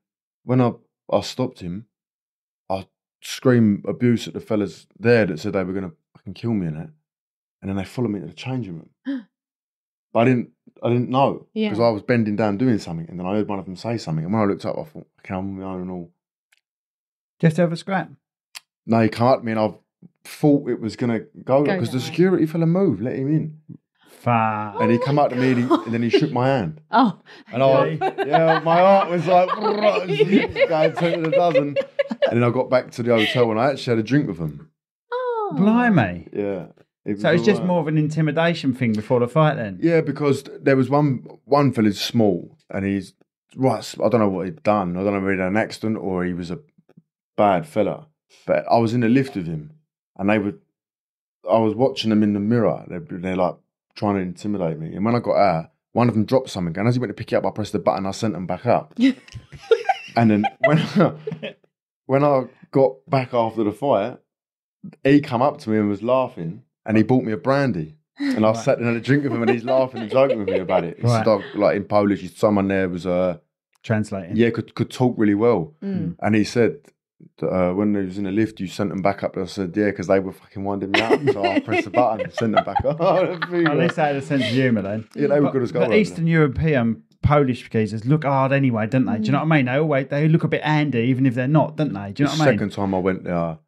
when I I stopped him, I screamed abuse at the fellas there that said they were going to fucking kill me and that, and then they followed me to the changing room. but I didn't. I didn't know Yeah. because I was bending down doing something, and then I heard one of them say something. And when I looked up, I thought, "Okay, I'm on my own and all." Do you have a scrap? No, he come up to me, and I thought it was going to go Go because the down. security fella moved, let him in, Fuck. and he Oh come up to me, and, he, and then he shook my hand. Oh. And I, yeah, my heart was like going two to the dozen. And then I got back to the hotel and I actually had a drink with him. Oh. Blimey. Yeah. It So it's just alright. more of an intimidation thing before the fight then? Yeah, because there was one one fella's small and he's right. I don't know what he'd done. I don't know if he'd had an accident or he was a bad fella. But I was in the lift with him and they were. I was watching them in the mirror. They're, they're like trying to intimidate me. And when I got out, one of them dropped something. And as he went to pick it up, I pressed the button. I sent them back up. and then when when I got back after the fight, he come up to me and was laughing, and he bought me a brandy. And I Right. sat down and had a drink with him, and he's laughing and joking with me about it. Right. "Oh, like in Polish, someone there was uh, Translating. yeah could could talk really well, Mm. and he said uh, when they was in the lift, you sent them back up. I said, yeah, because they were fucking winding me up. So I pressed the button and sent them back up. At least they had a sense of humour then. yeah, they were But, good as gold. but. Eastern European Polish geezers look hard anyway, don't they? Do you know what I mean? They always they look a bit handy even if they're not, don't they? Do you know the what I mean? second time I went there,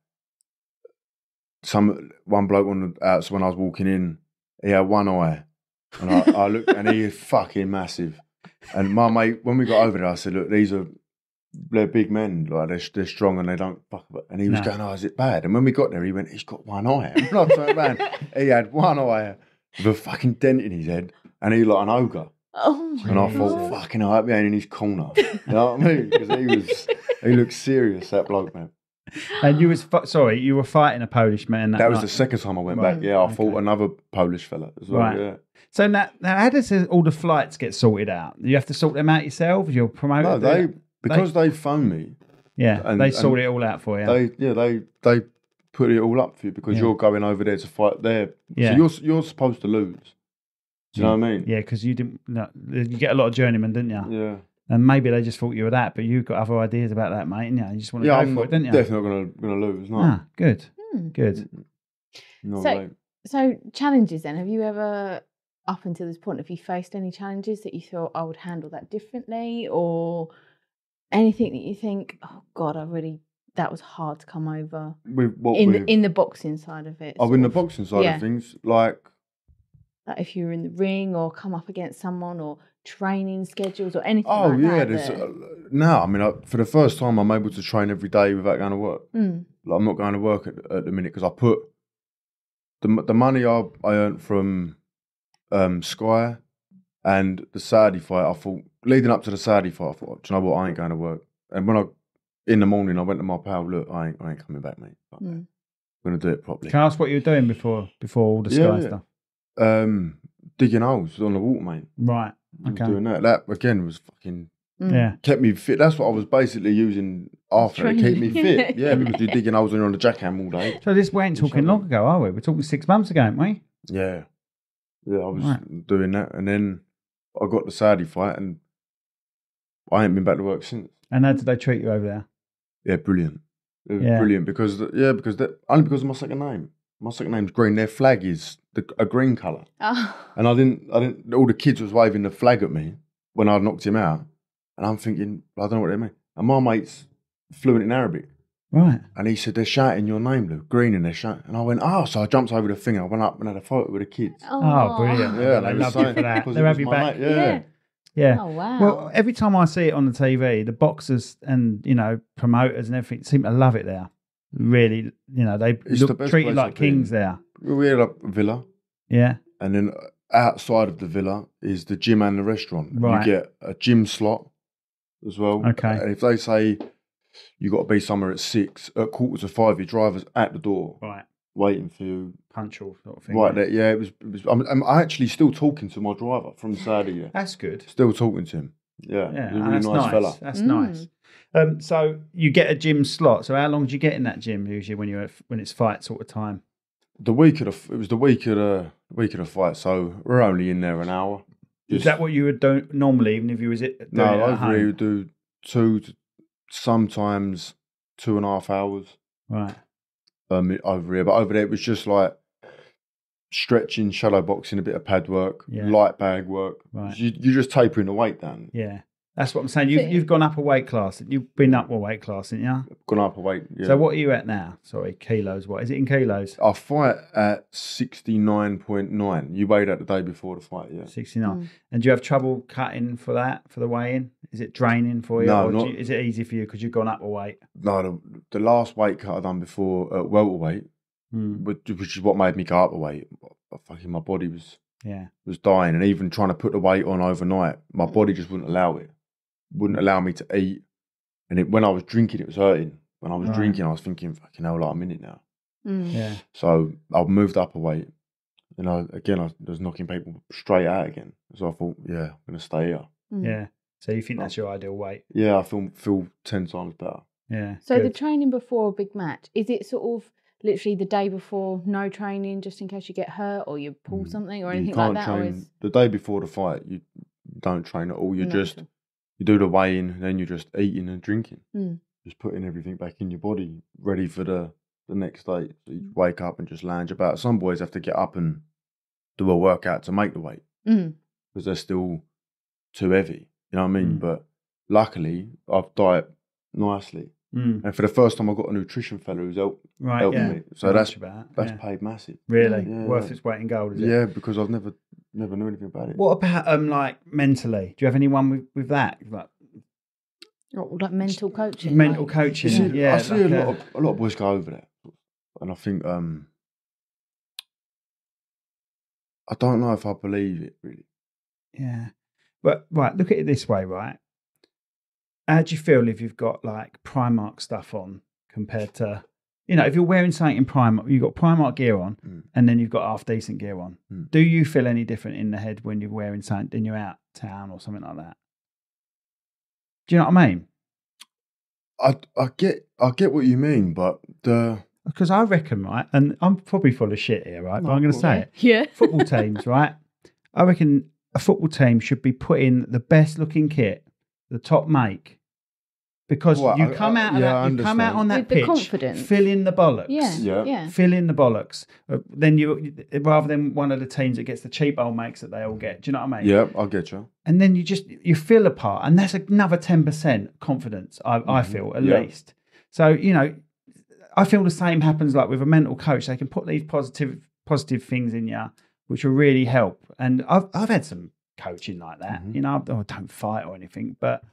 some one bloke on the outside when I was walking in, he had one eye, and I, I looked, and he is fucking massive. And my mate, when we got over there, I said, "Look, these are they're big men, like they're, they're strong and they don't fuck." About. And he was No. going, "Oh, is it bad?" And when we got there, he went, "He's got one eye." And I turned around, he had one eye with a fucking dent in his head, and he like an ogre. Oh my And I God. thought, fucking hell, that man in his corner. You know what I mean? Because he was, he looked serious, that bloke, man. And you was fu- sorry, you were fighting a Polish man. That, That was night. the second time I went Right. back. Yeah, I Okay. fought another Polish fella as well. Right. Yeah. So now, now how does all the flights get sorted out? You have to sort them out yourself. Your promoter. No, they it? Because they, phoned me. yeah, and- they and sort it all out for you. They yeah they they put it all up for you because Yeah. you're going over there to fight there. Yeah. So you're you're supposed to lose. Do you know what I mean? yeah, because you didn't. No, you get a lot of journeymen, didn't you? Yeah. And maybe they just thought you were that, but you've got other ideas about that, mate. And yeah, you just want to Yeah, go I'm for it, didn't you? definitely not gonna gonna lose. No. Ah, good, Hmm. good. No So- way. So challenges then. Have you ever, up until this point, have you faced any challenges that you thought I would handle that differently, or anything that you think, oh God, I really that was hard to come over With what in with, the, in the boxing side of it? oh, in the of? boxing side Yeah. of things, like like if you were in the ring or come up against someone or training schedules or anything oh like yeah, that. there's uh, now. I mean, I, for the first time, I'm able to train every day without going to work. Mm, Like, I'm not going to work at, at the minute because I put the the money I I earned from um, Sky and the Saudi fight. I thought leading up to the Saudi fight, I thought, do you know what? I ain't going to work. And when I in the morning, I went to my pal. Look, I ain't I ain't coming back, mate. Fuck that. mm. I'm going to do it properly. Can I ask what you were doing before before all the sky yeah. stuff? Um, digging holes on the water, mate. Right. Okay. Doing that. That again was fucking Mm. Yeah. kept me fit. That's what I was basically using after to keep me fit. Yeah, because you're digging holes when you're on the jackham all day. So this we ain't talking long ago, are we? We're talking six months ago, aren't we? Yeah. Yeah, I was Right. doing that. And then I got the Saudi fight and I ain't been back to work since. And how did they treat you over there? Yeah, brilliant. It was Yeah. brilliant because, yeah, because that, only because of my second name. My second name's green. Their flag is the, a green colour. Oh. And I didn't, I didn't, all the kids was waving the flag at me when I knocked him out. And I'm thinking, I don't know what they mean. And my mate's fluent in Arabic. Right. And he said, they're shouting your name, Lou. Green and they're shouting. And I went, oh. So I jumped over the thing I went up and had a photo with the kids. Oh, oh brilliant. Yeah, they they love were you for that. because They're it have was you my back. mate, yeah. Yeah. Yeah. Oh wow. Well, every time I see it on the TV, the boxers and you know promoters and everything seem to love it there. Really, you know, they It's the look best treated like I've been. kings there. We had a villa. Yeah. And then outside of the villa is the gym and the restaurant. Right. You get a gym slot as well. Okay. And if they say you got to be somewhere at six, at quarter to five, your driver's at the door. Right. Waiting for you. Punctual sort of thing. Right there, yeah. It was. It was I'm, I'm actually still talking to my driver from Saudi. Yeah, That's good. still talking to him. Yeah, Yeah, a really that's nice, nice. fella. That's Mm. nice. Um, so you get a gym slot. So how long do you get in that gym usually when you're at, when it's fight sort of time? The week of the, it was the week of the week of the fight, so we're only in there an hour. Is that what you would do normally, even if you was it? No, doing it at over here we do two, to, sometimes two and a half hours. Right. Um, over here. But over there, it was just like stretching, shadow boxing, a bit of pad work, Yeah. light bag work. Right. You, you're just tapering the weight down. Yeah. That's what I'm saying. You've, you've gone up a weight class. You've been up a weight class, haven't you? Gone up a weight. Yeah. So what are you at now? Sorry, kilos. What is it in kilos? I fight at 69.9. You weighed at the day before the fight, yeah. 69. Mm. And do you have trouble cutting for that, for the weigh-in? Is it draining for you? No, or not- you- is it easy for you because you've gone up a weight? No, the, the last weight cut I done before at welterweight, Hmm. which, which is what made me go up a weight. Fucking my body was Yeah. was dying, and even trying to put the weight on overnight, my body just wouldn't allow it. Wouldn't allow me to eat, and it, when I was drinking, it was hurting. When I was Right. drinking, I was thinking, "Fucking hell, like I'm in it now." Mm. Yeah. So I moved up a weight. And I, again, I was knocking people straight out again. So I thought, yeah, I'm going to stay here. Mm. Yeah. So you think that's your ideal weight? Yeah, I feel feel 10 times better. Yeah. So the training before a big match is it sort of literally the day before, no training, just in case you get hurt or you pull Mm. something or anything like can't that? Or train. is The day before the fight, you don't train at all. You No, just, sure. You do the weigh-in, and then you're just eating and drinking. Mm. Just putting everything back in your body, ready for the, the next day. So Mm. you wake up and just lounge about. Some boys have to get up and do a workout to make the weight. Mm. because they're still too heavy. You know what I mean? Mm. But luckily, I've diet nicely, Mm. and for the first time, I got a nutrition fellow who's helped Right. helped yeah. me. So Not that's much about. that's yeah. paid massive. really Yeah. worth its weight in gold. Is it? Yeah, because I've never never knew anything about it. What about um like mentally? Do you have anyone with, with that? Like Oh, like mental coaching. mental like- coaching? You Yeah. I see like a lot of a lot of boys go over there, and I think um, I don't know if I believe it really. Yeah. But right, look at it this way, right? How do you feel if you've got like Primark stuff on compared to, you know, if you're wearing something in Primark, you've got Primark gear on Mm. and then you've got half decent gear on. Mm. Do you feel any different in the head when you're wearing something and you're out town or something like that? Do you know what I mean? I I get I get what you mean, but the Because I reckon, right, and I'm probably full of shit here, right? But I'm going to say it. Yeah. football teams, right? I reckon a football team should be putting the best looking kit, the top make, because Well, you come I- out of yeah, that, you come out on that With the pitch, confidence. fill in the bollocks, Yeah. Yeah. Yeah. fill in the bollocks. Uh, Then you, rather than one of the teams that gets the cheap old makes that they all get. Do you know what I mean? yeah, I get you. And then you just you feel a part, and that's another ten percent confidence. I, I Mhm. feel at Yeah. least. So you know, I feel the same happens like with a mental coach. They can put these positive positive things in you, which will really help. And I've I've had some coaching like that. Mhm. You know, I don't fight or anything, but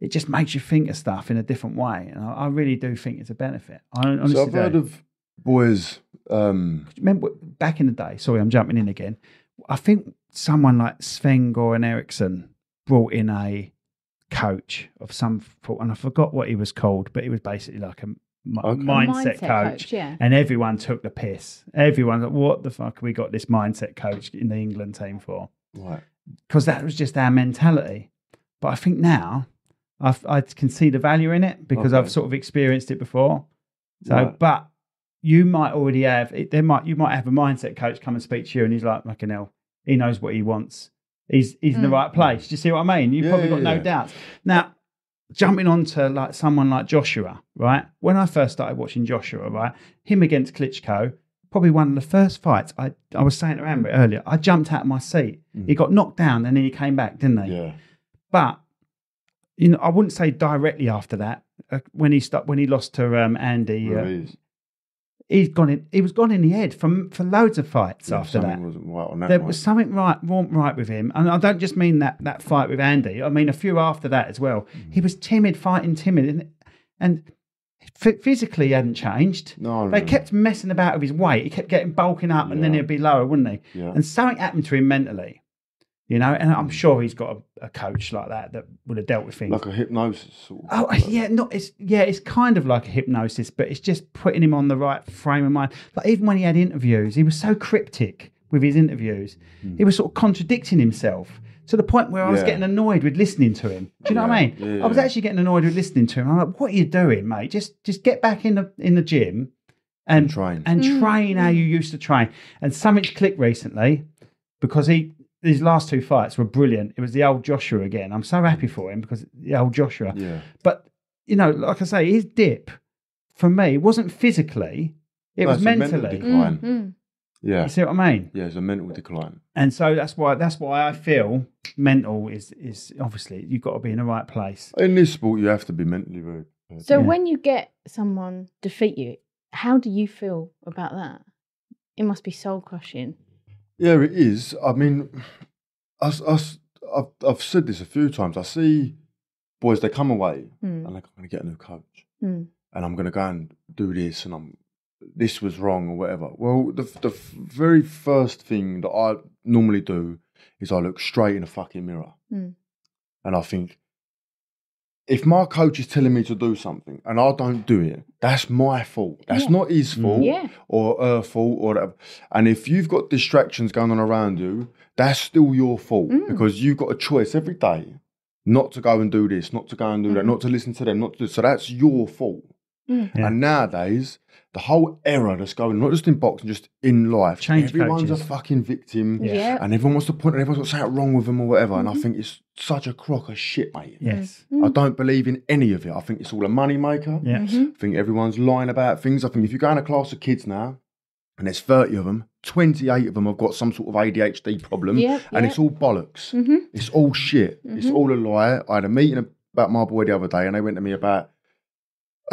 it just makes you think of stuff in a different way, and I, I really do think it's a benefit. I honestly So I've do. heard of boys. Um, Remember back in the day? Sorry, I'm jumping in again. I think someone like Sven Goran Eriksson brought in a coach of some sort, and I forgot what he was called, but he was basically like a Okay. mindset, coach. Yeah. And everyone took the piss. Everyone, like, what the fuck have we got this mindset coach in the England team for? right. Because that was just our mentality. But I think now I've, I can see the value in it because Okay. I've sort of experienced it before. So, Right. but you might already have it, there might you might have a mindset coach come and speak to you, and he's like, "Fucking hell, he knows what he wants. He's he's in the Mm. right place." Do you see what I mean? You've Yeah, probably got yeah, no yeah. doubts. Now, jumping on to like someone like Joshua, right? When I first started watching Joshua, right, him against Klitschko, probably one of the first fights. I I was saying to Amber earlier, I jumped out of my seat. He got knocked down, and then he came back, didn't he? Yeah. But you know, I wouldn't say directly after that. Uh, when he stopped, when he lost to um, Andy, uh, he's gone in. He was gone in the head for for loads of fights Yeah, after that. right that. There one. was something right, wrong right with him, and I don't just mean that that fight with Andy. I mean a few after that as well. Mm-hmm. He was timid, fighting timid, and and f- physically he hadn't changed. No, They no. kept messing about with his weight. He kept getting bulking up, and then he'd be lower, wouldn't he? Yeah. And something happened to him mentally, you know. And I'm sure he's got a a coach like that that would have dealt with things. Like a hypnosis sort of. Oh yeah, not it's yeah, it's kind of like a hypnosis, but it's just putting him on the right frame of mind. Like even when he had interviews, he was so cryptic with his interviews. Hmm. He was sort of contradicting himself to the point where I was Yeah. getting annoyed with listening to him. Do you know what I mean? yeah, I was actually getting annoyed with listening to him. I'm like, what are you doing, mate? Just just get back in the in the gym and Train. and mm. train how you used to train. And something's clicked recently because he his last two fights were brilliant. It was the old Joshua again. I'm so happy for him because the old Joshua. Yeah. But you know, like I say, his dip for me wasn't physically; it No, was it's mental mentally. decline. Mm. Yeah. You see what I mean? Yeah, it's a mental decline. And so that's why that's why I feel mental is is obviously you've got to be in the right place. In this sport, you have to be mentally very. prepared. So Yeah. when you get someone defeat you, how do you feel about that? It must be soul crushing. Yeah, it is. I mean, us, us, I've, I've said this a few times. I see boys, they come away Mm. and they're like, I'm going to get a new coach Mm. and I'm going to go and do this and I'm, this was wrong or whatever. Well, the, the very first thing that I normally do is I look straight in a fucking mirror Mm. and I think, if my coach is telling me to do something and I don't do it, that's my fault. That's Yeah. not his fault Yeah. or her fault or whatever. And if you've got distractions going on around you, that's still your fault Mm. because you've got a choice every day not to go and do this, not to go and do that, Mhm. not to listen to them, not to. So that's your fault. Mm. Yeah. And nowadays, the whole error that's going, not just in boxing, just in life, Change everyone's coaches. a fucking victim. Yeah. Yeah. And everyone wants to point, and everyone's got something wrong with them or whatever. And I Mhm. think it's such a crock of shit, mate. Yes. I Mm. don't believe in any of it. I think it's all a money maker. Yeah. Mhm. I think everyone's lying about things. I think if you go in a class of kids now, and there's 30 of them, 28 of them have got some sort of ADHD problem, Yep, and yep. it's all bollocks. Mhm. It's all shit. It's Mhm. all a lie. I had a meeting about my boy the other day, and they went to me about,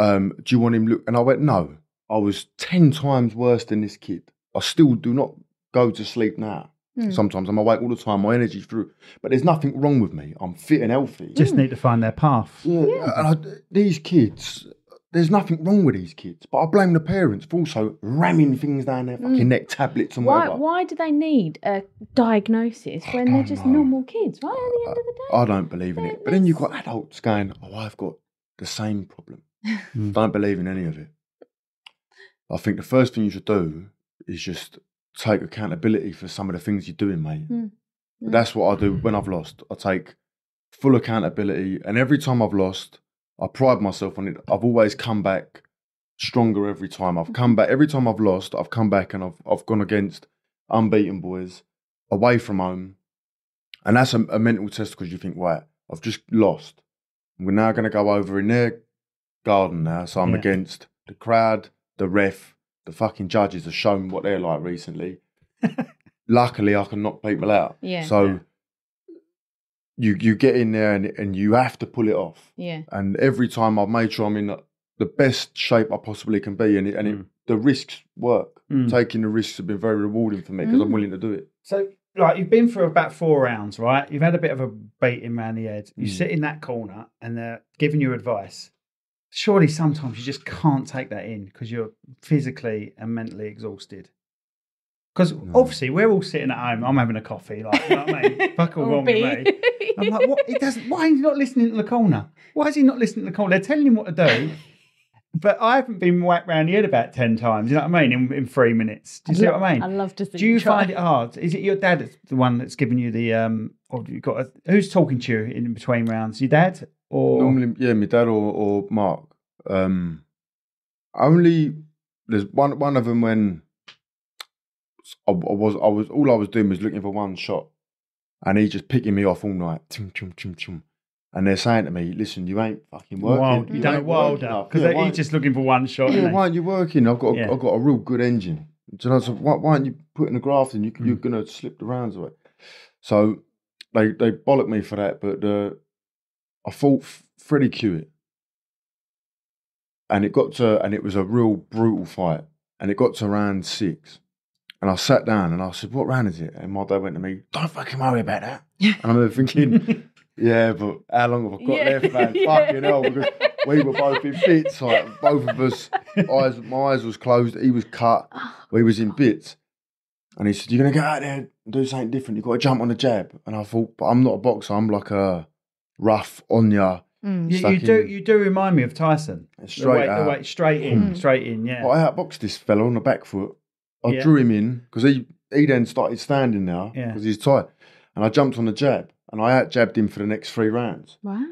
um, do you want him look? And I went, no. I was 10 times worse than this kid. I still do not go to sleep now. Mm. Sometimes I'm awake all the time, my energy's through. But there's nothing wrong with me. I'm fit and healthy. Just need to find their path. Yeah, and I, these kids, there's nothing wrong with these kids, but I blame the parents for also ramming things down their fucking neck, tablets and Why, whatever. why do they need a diagnosis when they're just know. normal kids, right? At the end of the day. I don't believe in it. But then you've got adults going, "Oh, I've got the same problem." Mm. Don't believe in any of it. I think the first thing you should do is just take accountability for some of the things you're doing, mate. Mm. Mm. That's what I do when I've lost. I take full accountability, and every time I've lost, I pride myself on it. I've always come back stronger every time. I've come back every time I've lost. I've come back and I've I've gone against unbeaten boys away from home, and that's a, a mental test because you think, right, I've just lost. We're now going to go over in their garden now, so I'm Yeah. against the crowd, the ref, the fucking judges have shown what they're like recently. Luckily, I can knock people out. Yeah. So Yeah. you you get in there and and you have to pull it off. Yeah. And every time I've made sure I'm in the, the best shape I possibly can be, and it, and it, Mm. the risks work. Mm. Taking the risks have been very rewarding for me because I'm Mm. willing to do it. So, like, you've been through about four rounds, right? You've had a bit of a beating around the head. You Mm. sit in that corner and they're giving you advice. Surely sometimes you just can't take that in because you're physically and mentally exhausted. Because obviously we're all sitting at home. I'm having a coffee, like you know what I mean. Fuck all wrong with me. I'm like, what? He doesn't. Why is he not listening to the corner? Why is he not listening to the corner? They're telling him what to do, but I haven't been whacked round the head about ten times. You know what I mean? In, in three minutes. Do you see what I mean? I love to see Do you try. find it hard? Is it your dad that's the one that's giving you the um? Or you got a, who's talking to you in between rounds? Your dad or Normally, yeah, my dad or, or Mark. Um, only there's one one of them when I, I was I was all I was doing was looking for one shot, and he just picking me off all night. Chum, chum, chum, chum. And they're saying to me, "Listen, you ain't fucking working. wild? You done ain't wild enough. because Yeah, he's just looking for one shot. yeah, why aren't you working? I've got a, Yeah. I've got a real good engine. Do you know, so why, why aren't you putting the graft in? You, Mm. You're going to slip the rounds away. So they they bollocked me for that, but uh, I fought Freddie Hewitt, and it got to and it was a real brutal fight, and it got to round six, and I sat down and I said, "What round is it?" And my dad went to me, "Don't fucking worry about that." And I'm thinking. Yeah, but how long have I got Yeah. left, man? Yeah. Fucking hell, because we were both in bits. Like both of us, eyes, my eyes was closed. He was cut. Oh, we was in bits. And he said, "You're gonna go out there and do something different. You've got to jump on the jab. And I thought, but I'm not a boxer. I'm like a rough on ya. Mm. You, you do you do remind me of Tyson. Straight the way, out. the way straight in, Mm. straight in. Yeah. But I outboxed this fella on the back foot. I Yeah. drew him in because he, he then started standing now Yeah. because he's tight. And I jumped on the jab and I out jabbed him for the next three rounds. Wow.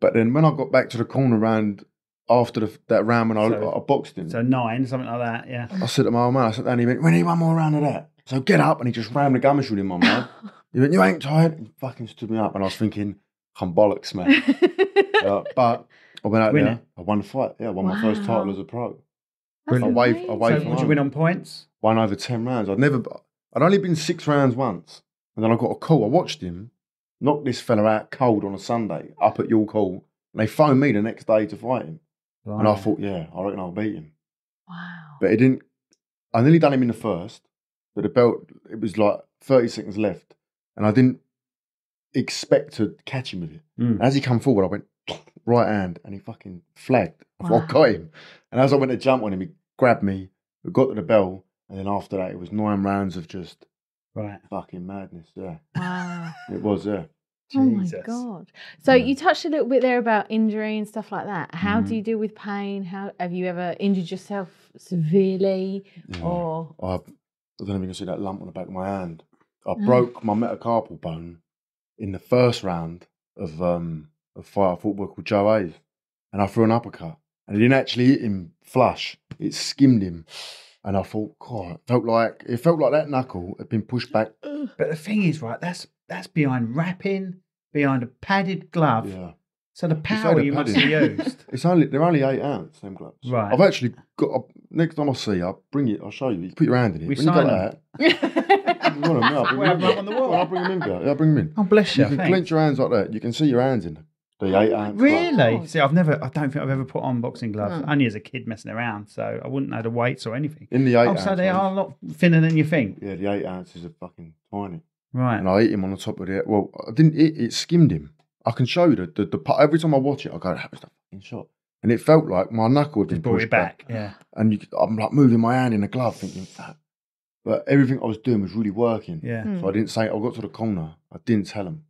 But then when I got back to the corner round after the, that round when I, So- I boxed him, So nine, something like that. Yeah. I said to my old man, I said, down and he went, We need one more round of that. So get up. And he just rammed the gum shield in my mouth. he went, You ain't tired. He fucking stood me up. And I was thinking, I'm bollocks, man. Uh, but I went out Win there. it. I won the fight. Yeah, I won my first title as a pro. That's Brilliant. Away- amazing. away So from would you win on points? Won over 10 rounds. I'd never, I'd only been six rounds once. And then I got a call. I watched him knock this fella out cold on a Sunday up at York Hall. And they phoned me the next day to fight him. And I thought, yeah, I reckon I'll beat him. Wow. But it didn't. I nearly done him in the first, but the belt it was like thirty seconds left, and I didn't expect to catch him with it. Mm. As he come forward, I went right hand, and he fucking flagged. I Wow. I got him, and as I went to jump on him, he grabbed me. We got to the bell, and then after that, it was nine rounds of just Right. fucking madness. Yeah, Wow. it was. Yeah, Oh my god! So Yeah. you touched a little bit there about injury and stuff like that. How Mm-hmm. do you deal with pain? How have you ever injured yourself severely? Yeah. Or I, I don't know if you can see that lump on the back of my hand. I Mm. broke my metacarpal bone in the first round of um a fight I with called Joe Hayes, and I threw an uppercut, and it didn't actually hit him flush. It skimmed him, and I thought, God, it felt like it felt like that knuckle had been pushed back. But the thing is, right, that's that's behind wrapping, behind a padded glove. Yeah, So the power you must have used. it's only they're only eight ounce them gloves. Right. I've actually got. A, next time I see you, I'll bring it. I'll show you. You put your hand in it. We when you got that, you want 'em, yeah, I'll bring We'll them in. on the wall. I'll bring them in. girl. Yeah, I'll bring them in. Oh, bless you. You can thanks. clench your hands like that. You can see your hands in the eight ounce. Really? Oh, God. See, I've never, I don't think I've ever put on boxing gloves, No. only as a kid messing around, so I wouldn't know the weights or anything. In the eight Oh, ounce. so they ones. are a lot thinner than you think. Yeah, the eight ounces are fucking tiny. Right. And I hit him on the top of the. Well, I didn't. It, it skimmed him. I can show you the, the, the part- every time I watch it, I go, that was the fucking shot. And it felt like my knuckle had been brought pushed it back. Yeah. And you, I'm like moving my hand in the glove, thinking, fuck. But everything I was doing was really working. Yeah. Hmm. So I didn't say, I got to the corner. I didn't tell them.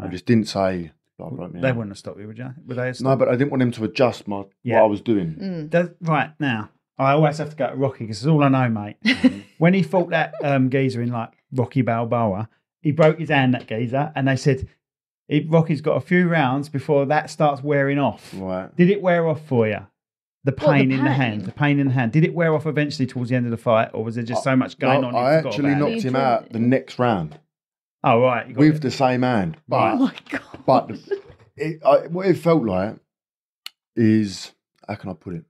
I just didn't say, like, broke me They wouldn't have stopped you, would you? Would they have No, but I didn't want them to adjust my Yeah. what I was doing. Mm. Does, right now, I always have to go to Rocky because it's all I know, mate. when he fought that um, geezer in like Rocky Balboa, he broke his hand, that geezer, and they said he, Rocky's got a few rounds before that starts wearing off. Right. Did it wear off for you? The What, the pain in the hand, the pain in the hand. Did it wear off eventually towards the end of the fight, or was there just uh, so much going No, on? you I forgot actually about knocked You him out the next round Oh right, you got with it. the same hand. Oh But my god! But it, I, what it felt like is how can I put it?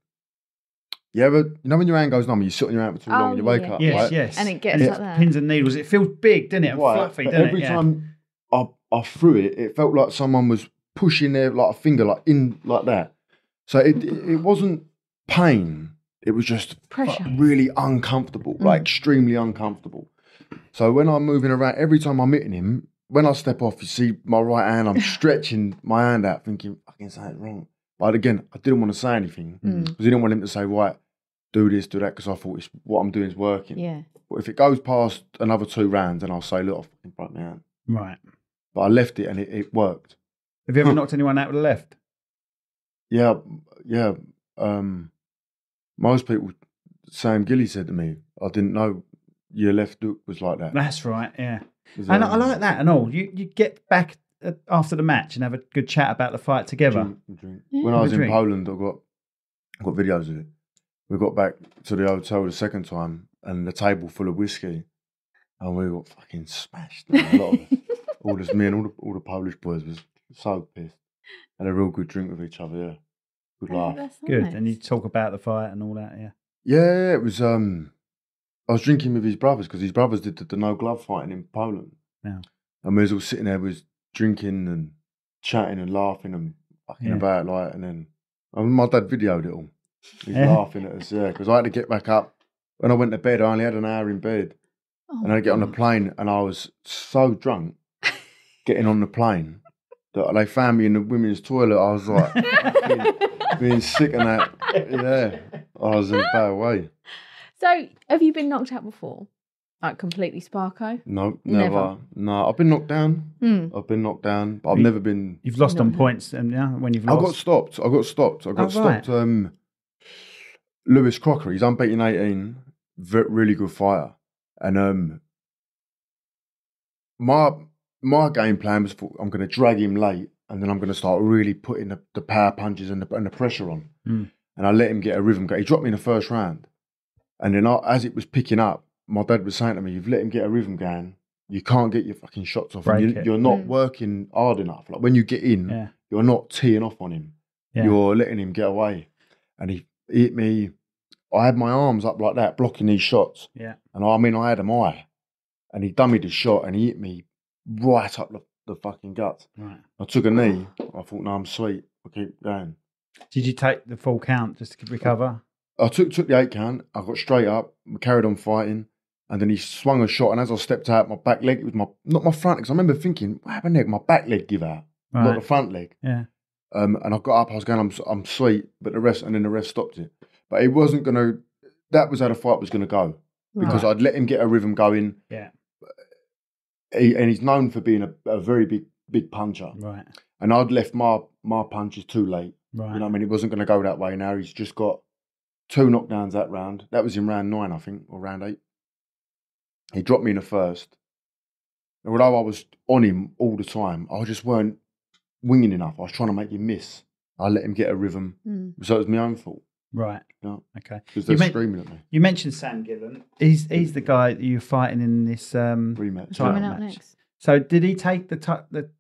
You ever, you know, when your hand goes numb, you sit on your hand for too long, Oh, and you oh, wake yeah. up, yes, right? yes, And it gets it's like that. pins and needles. It feels big, doesn't it? Right, fluffy, but doesn't every it? Yeah. time I, I threw it, it felt like someone was pushing their like a finger like in like that. So it it, it wasn't pain. It was just Pressure. really uncomfortable, like extremely uncomfortable. So when I'm moving around, every time I'm hitting him, when I step off, you see my right hand, I'm stretching my hand out, thinking, I can say something wrong. But again, I didn't want to say anything Mm. because I didn't want him to say, right, do this, do that, because I thought it's, what I'm doing is working. Yeah. But if it goes past another two rounds, then I'll say, look, I fucking broke my hand. Right. But I left it and it, it worked. Have you ever knocked anyone out with a left? Yeah, yeah. Um, most people, Sam Gilley said to me, I didn't know your left hook was like that. That's right. yeah. And I um, like that and all. You you get back uh, after the match and have a good chat about the fight together. drink- drink. Yeah. When I was in drink. Poland, I got I got videos of it. We got back to the hotel the second time, and the table full of whiskey, and we got fucking smashed. man, A lot of us. all this me and all the all the Polish boys was so pissed. Had a real good drink with each other. Yeah, good Oh, laugh. that's Good. nice. And you talk about the fight and all that. Yeah. Yeah, it was. Um, I was drinking with his brothers because his brothers did the, the no glove fighting in Poland. Yeah. And we was all sitting there, we was drinking and chatting and laughing and fucking Yeah. about like, and then and my dad videoed it all. He's Yeah. laughing at us, yeah, because I had to get back up. When I went to bed, I only had an hour in bed, Oh, and I get on the plane, and I was so drunk getting on the plane that they found me in the women's toilet. I was like being, being sick and that. Yeah, I was in a bad way. So, have you been knocked out before? Like completely sparko? No, Never. never. No, I've been knocked down. Hmm. I've been knocked down, but I've You- never been. You've lost on points, and yeah, when you've I got stopped. I got stopped. I got Oh, right. stopped. Um, Lewis Crocker, he's unbeaten 18, ve- really good fighter. And um, my my game plan was for, I'm going to drag him late, and then I'm going to start really putting the, the power punches and the, and the pressure on. Mm. And I let him get a rhythm. Go. He dropped me in the first round, and then I, as it was picking up, my dad was saying to me, "You've let him get a rhythm going. You can't get your fucking shots off. and you, you're not Mm. working hard enough. Like when you get in, Yeah, you're not teeing off on him yeah. you're letting him get away. And he hit me. I had my arms up like that, blocking these shots. Yeah. And I mean, I had him high. And he dummied his shot and he hit me right up the, the fucking gut. Right. I took a knee. I thought, no, I'm sweet. I'll keep going. Did you take the full count just to recover? I took took the eight count. I got straight up, carried on fighting. And then he swung a shot. And as I stepped out, my back leg, it was my, not my front leg. 'cause I remember thinking, what happened there? My back leg give out, not the front leg. Yeah. Um, and I got up, I was going, I'm, I'm sweet, but the rest, and then the rest stopped it. But it wasn't going to, that was how the fight was going to go because Right. I'd let him get a rhythm going. Yeah. He, and he's known for being a, a very big, big puncher. Right. And I'd left my, my punches too late. Right. You know what I mean? It wasn't going to go that way. Now he's just got two knockdowns that round. That was in round nine, I think, or round eight. He dropped me in the first. And although I was on him all the time, I just weren't winging enough. I was trying to make him miss. I let him get a rhythm. Hmm. So it was my own fault right. Yeah. Okay. because You they're meant- screaming at me. You mentioned Sam Gilley. He's he's the guy that you're fighting in this. Um, Rematch. Right. Coming Yeah. up Match. next. so did he take the tu- the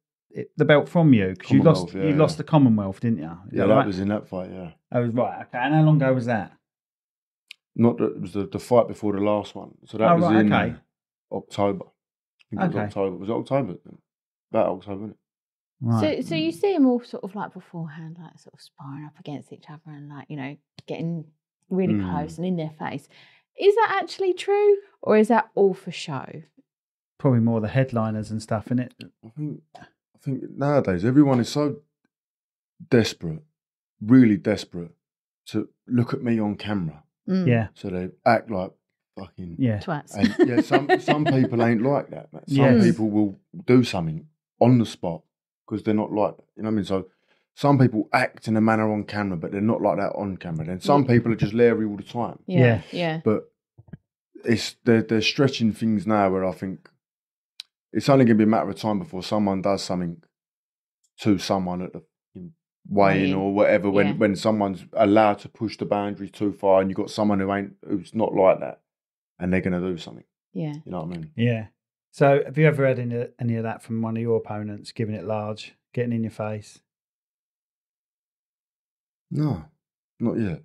the belt from you? Because you lost yeah, you yeah. lost the Commonwealth, didn't you? Is Yeah, that that right? was in that fight. Yeah, I was right. Okay. And how long ago was that? not that it was the, the fight before the last one. So that Oh, was right, in okay. October. I think it Okay. was October. Was it October? About October. Wasn't it? Right. So, so you see them all sort of like beforehand, like sort of sparring up against each other and like you know getting really Mm. close and in their face. Is that actually true, or is that all for show? Probably more the headliners and stuff, in it. I think I think nowadays everyone is so desperate, really desperate, to look at me on camera. Mm. Yeah. So they act like fucking. Yeah. twats. And yeah, some some people ain't like that. Some Yes. people will do something on the spot because they're not like. You know what I mean? So some people act in a manner on camera, but they're not like that on camera. Then some Yeah. people are just leery all the time. yeah, yeah, But it's they're they're stretching things now where I think it's only going to be a matter of time before someone does something to someone at the weigh-in Weigh-in. or whatever. When Yeah. when someone's allowed to push the boundaries too far, and you've got someone who ain't who's not like that, and they're going to do something. yeah. You know what I mean? Yeah. So have you ever had any, any of that from one of your opponents, giving it large, getting in your face? No, not yet.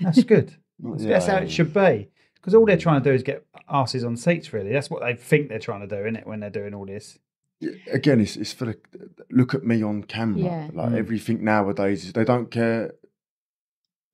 That's good. That's, yet. that's how it should be. Because all they're trying to do is get asses on seats, really. That's what they think they're trying to do, isn't it, when they're doing all this? Again, it's it's for the look at me on camera. Yeah. Like Mm. everything nowadays is they don't care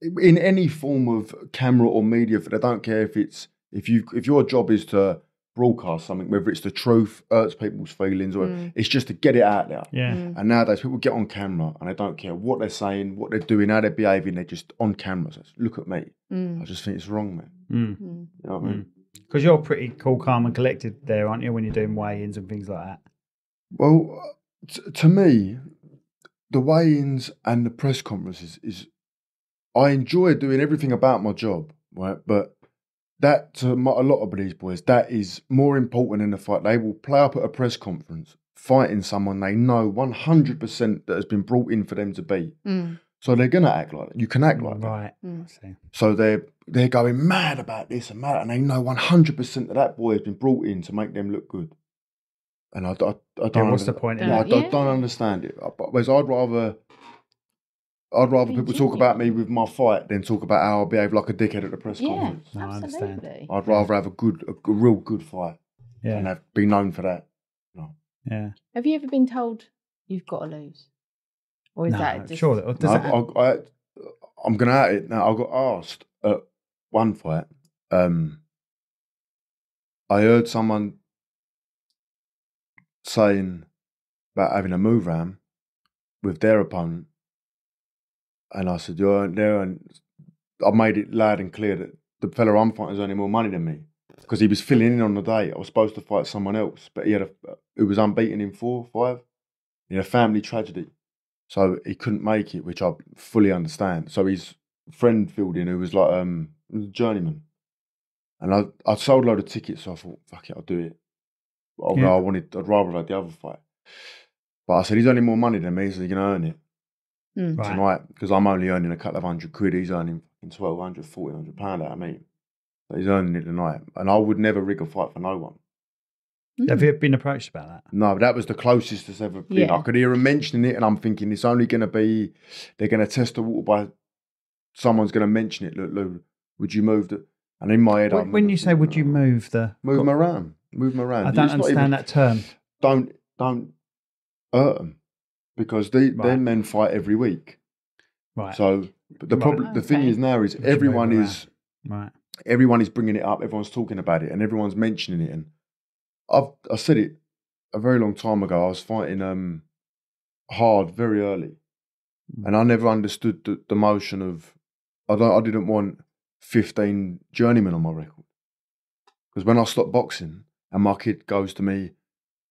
in any form of camera or media. They don't care if it's if you if your job is to broadcast something, whether it's the truth, hurts people's feelings, or Mm. it's just to get it out there. Yeah. Mm. And nowadays, people get on camera and they don't care what they're saying, what they're doing, how they're behaving. They're just on camera. So look at me. I Mm. just think it's wrong, man. Mm. Mm. You know what I mean? Because you're pretty cool, calm, and collected there, aren't you, when you're doing weigh-ins and things like that? Well, t- to me, the weigh-ins and the press conferences is, I enjoy doing everything about my job, right? But that to a lot of these boys, that is more important in the fight. They will play up at a press conference fighting someone they know one hundred percent that has been brought in for them to beat. Mm. So they're gonna act like that. You can act like that. right. Mm. So they're they're going mad about this and mad, and they know one hundred percent that that boy has been brought in to make them look good. And I, I, I don't. Yeah, what's the under- point in I Yeah. that? don't, don't understand it. I- But whereas I'd rather, I'd rather Be people talk about me with my fight than talk about how I behave like a dickhead at the press Yeah, conference. No, I understand. absolutely. I'd rather have a good, a, g- real good fight and have, be known for that. Yeah. Have you ever been told you've got to lose, or is no, that just surely. Does I, that, I, I, I'm gonna at it now. I got asked at one fight. Um, I heard someone saying about having a move ram with their opponent, and I said, "You're there," and I made it loud and clear that the fella I'm fighting is earning more money than me. because he was filling in on the day. I was supposed to fight someone else, but he had a who was unbeaten in four, five. He had a family tragedy, so he couldn't make it, which I fully understand. So his friend filled in, who was like um a journeyman, and I I sold a load of tickets, so I thought, fuck it, I'll do it. Although Yeah. I wanted, I'd rather have had the other fight. But I said, he's earning more money than me, so he's going to earn it Mm. Right. tonight because I'm only earning a couple of hundred quid. He's earning fucking 1200, 1400 pound out of me. So he's earning it tonight. And I would never rig a fight for no one. Have you been approached about that? No, but that was the closest it's ever been. Yeah. I could hear him mentioning it, and I'm thinking it's only going to be they're going to test the water by someone's going to mention it. Look, Lou, would you move the? And in my head, When, I'm when you say, would you move the? move them around, move them around? I don't It's understand even- that term. Don't don't hurt them because they Right. them men fight every week. Right. So, but the Right. problem, the thing Okay. is now is Would everyone is right. everyone is bringing it up, everyone's talking about it, and everyone's mentioning it. And I've I said it a very long time ago. I was fighting um hard very early, Mm. and I never understood the, the motion of I don't I didn't want fifteen journeymen on my record because when I stopped boxing and my kid goes to me,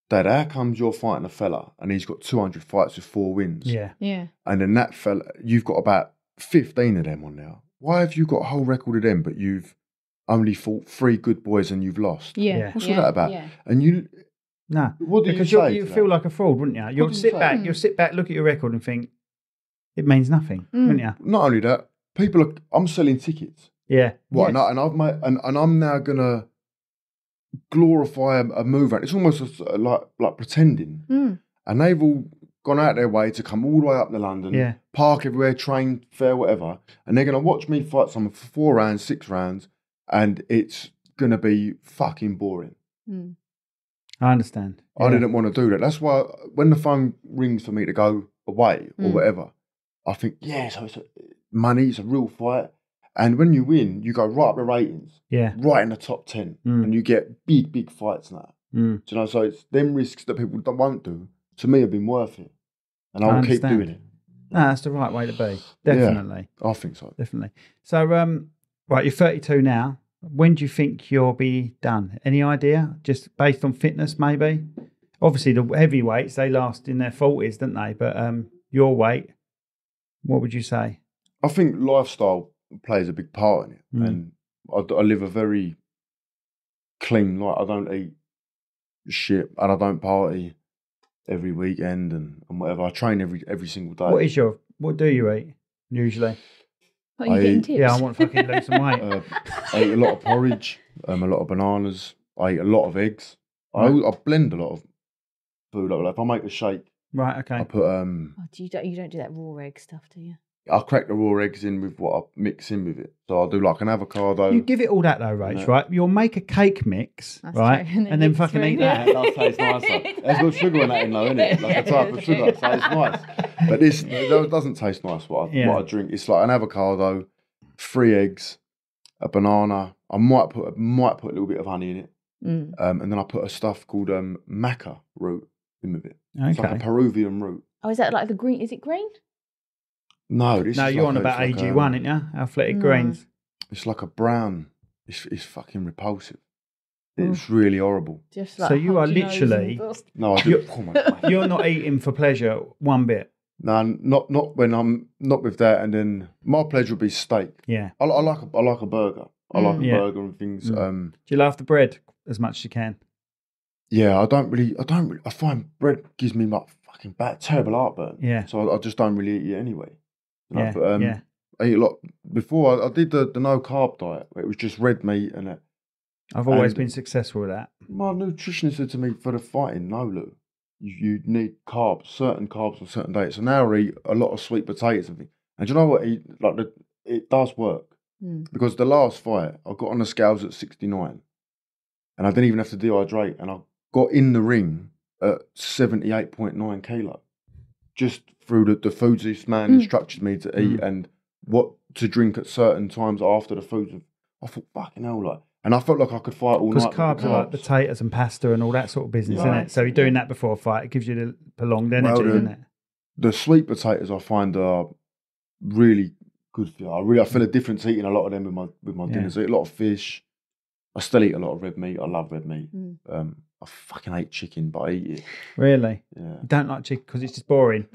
Dad, how comes you're fighting a fella and he's got two hundred fights with four wins? Yeah. Yeah. and then that fella, you've got about 15 of them on now. Why have you got a whole record of them, but you've only fought three good boys and you've lost? Yeah. Yeah. What's all that about? Yeah. And you, No. what do Because you you say? you to feel like a fraud, wouldn't you? You'll do you sit back, Mm. you'll sit back, look at your record, and think it means nothing, Mm. wouldn't you? Not only that, people are. I'm selling tickets. Yeah. What? Yes. And, I, and I've made, and, and I'm now gonna glorify a, a movement. It's almost as- like like pretending. Mm. And they've all gone out their way to come all the way up to London, Yeah. park everywhere, train, fair, whatever, and they're gonna watch me fight someone for four rounds, six rounds, and it's gonna be fucking boring. Mm. I understand. I Yeah. didn't want to do that. That's why when the phone rings for me to go away or Mm. whatever, I think, yeah, so it's a, money, it's a real fight. And when you win, you go right up the ratings, Yeah. right in the top 10, Mm. and you get big, big fights now. Mm. Do you know, so it's them risks that people don't, won't do, to me, have been worth it. And I I will keep doing it. No, that's the right way to be. Definitely. I think so. Definitely. So, um, right, you're 32 now. When do you think you'll be done? Any idea? Just based on fitness, maybe? Obviously, the heavyweights, they last in their 40s, don't they? But um, your weight, what would you say? I think lifestyle plays a big part in it, Mm. and I, I live a very clean life. I don't eat shit, and I don't party every weekend and, and whatever. I train every every single day. What is your, what do you eat usually? Are you I- getting tips? Yeah, I want to fucking lose some weight. Uh, I eat a lot of porridge, um, a lot of bananas. I eat a lot of eggs. I, Right. I blend a lot of food. Like if I make a shake, right, Okay. I put um, Oh, do you, don't, you don't do that raw egg stuff, do you? I crack the raw eggs in with what I mix in with it. So I'll do like an avocado. You give it all that though, Rach, No. right? You'll make a cake mix, That's right? true, and then And then fucking eat that. that. That does taste nicer. There's got sugar in that in though, isn't it? Like a type of sugar, so it's nice. But this that doesn't taste nice. What I, Yeah. what I drink, it's like an avocado, three eggs, a banana. I might put might put a little bit of honey in it, Mm. um, and then I put a stuff called um, maca root in with it. It's like a Peruvian root. Oh, is that like the green? Is it green? No, this No, is you're like on a- about AG1, um, aren't you? Athletic No. Greens. It's like a brown. It's it's fucking repulsive. Mm. It's really horrible. Just So you are hold your nose literally- No, I do. You're- oh my God. You're not eating for pleasure one bit. No, not not when I'm not with that. And then my pleasure would be steak. Yeah. I, I like a, I like a burger. I like Mm. a Yeah. burger and things. Mm. Um, Do you love the bread as much as you can? yeah, I don't really. I don't. Really, I find bread gives me like fucking bad, terrible heartburn. Yeah. So I, I just don't really eat it anyway. You know, Yeah. but, um, yeah. I eat a lot. Before I, I did the, the no carb diet, where it was just red meat and that. I've always and- been successful with that. My nutritionist said to me for the fighting, no, Lou, you, you need carbs, certain carbs on certain days. So now I eat a lot of sweet potatoes and things. And do you know what? It, like the, it does work Mm. because the last fight I got on the scales at sixty nine, and I didn't even have to dehydrate, and I got in the ring at seventy eight point nine kilo, just through the, the foods this man Mm. instructed me to eat and what to drink at certain times after the foods. I thought fucking hell, like, and I felt like I could fight all Because night. with carbs the are like potatoes and pasta and all that sort of business, isn't it? So you're doing that before a fight. It gives you the prolonged energy, Well, doesn't it? the sweet potatoes I find are really good for you. I really I feel a difference eating a lot of them with my with my Yeah. dinners. I eat a lot of fish, I still eat a lot of red meat. I love red meat. Mm. Um, I fucking hate chicken, but I eat it. Really? Yeah. You don't like chicken because it's just boring.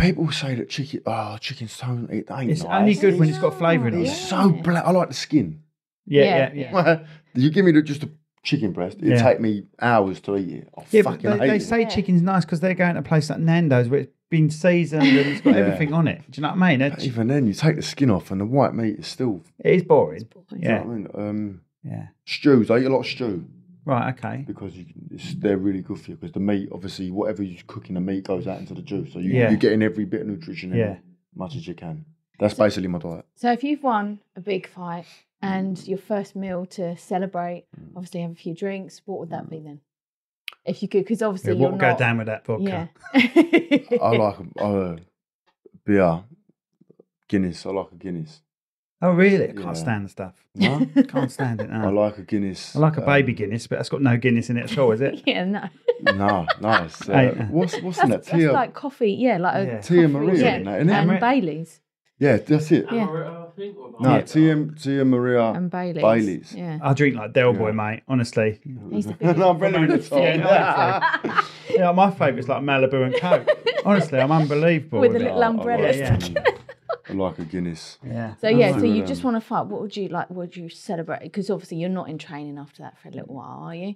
People say that chicken, oh, chicken's so it ain't It's nice. only good when it's got flavour in it. It's so black. I like the skin. Yeah, Yeah, yeah, yeah. you give me the, just a chicken breast, it'd Yeah. take me hours to eat it. I Yeah, but fucking they, hate they it. say Yeah. chicken's nice because they're going to a place like Nando's where it's been seasoned and it's got Yeah. everything on it. Do you know what I mean? But It's, even then, you take the skin off, and the white meat is still. it is boring. You know Yeah, what I mean? Um, yeah. stews. I eat a lot of stew Right, okay. because you it's, they're really good for you. Because the meat, obviously, whatever you cook in the meat goes out into the juice, so you, Yeah. you're getting every bit of nutrition in Yeah. it, much as you can. That's basically my diet. So if you've won a big fight and your first meal to celebrate, obviously have a few drinks, what would that be then? If you could, because obviously Yeah, you're what would not. go down with that vodka? Yeah. I like a uh, beer, Guinness. I like a Guinness. Oh, really? I can't stand the stuff. No? Can't stand it. I like a Guinness. I like a um, baby Guinness, but it's got no Guinness in it at all, is it? yeah, no. No, nice. Uh, Hey. what's what's in that? That's, that's Tia, like coffee, yeah, like a Yeah. Tia coffee, Maria yeah, in that, isn't it? and Ameri- Bailey's yeah, that's it. Yeah. Amaretto, I think, or No, Yeah. Tia, Tia Maria and Bailey's. Bailey's. Yeah. I drink like Del Boy, Yeah. mate. Honestly. He's the biggest no, I'm better in the top. Yeah, Yeah, my favourite's like Malibu and Coke. Honestly, I'm unbelievable. With a it. little umbrella. Yeah, I like a Guinness. Yeah. So yeah, so you just want to fight. What would you like? Would you celebrate? Because obviously you're not in training after that for a little while, are you?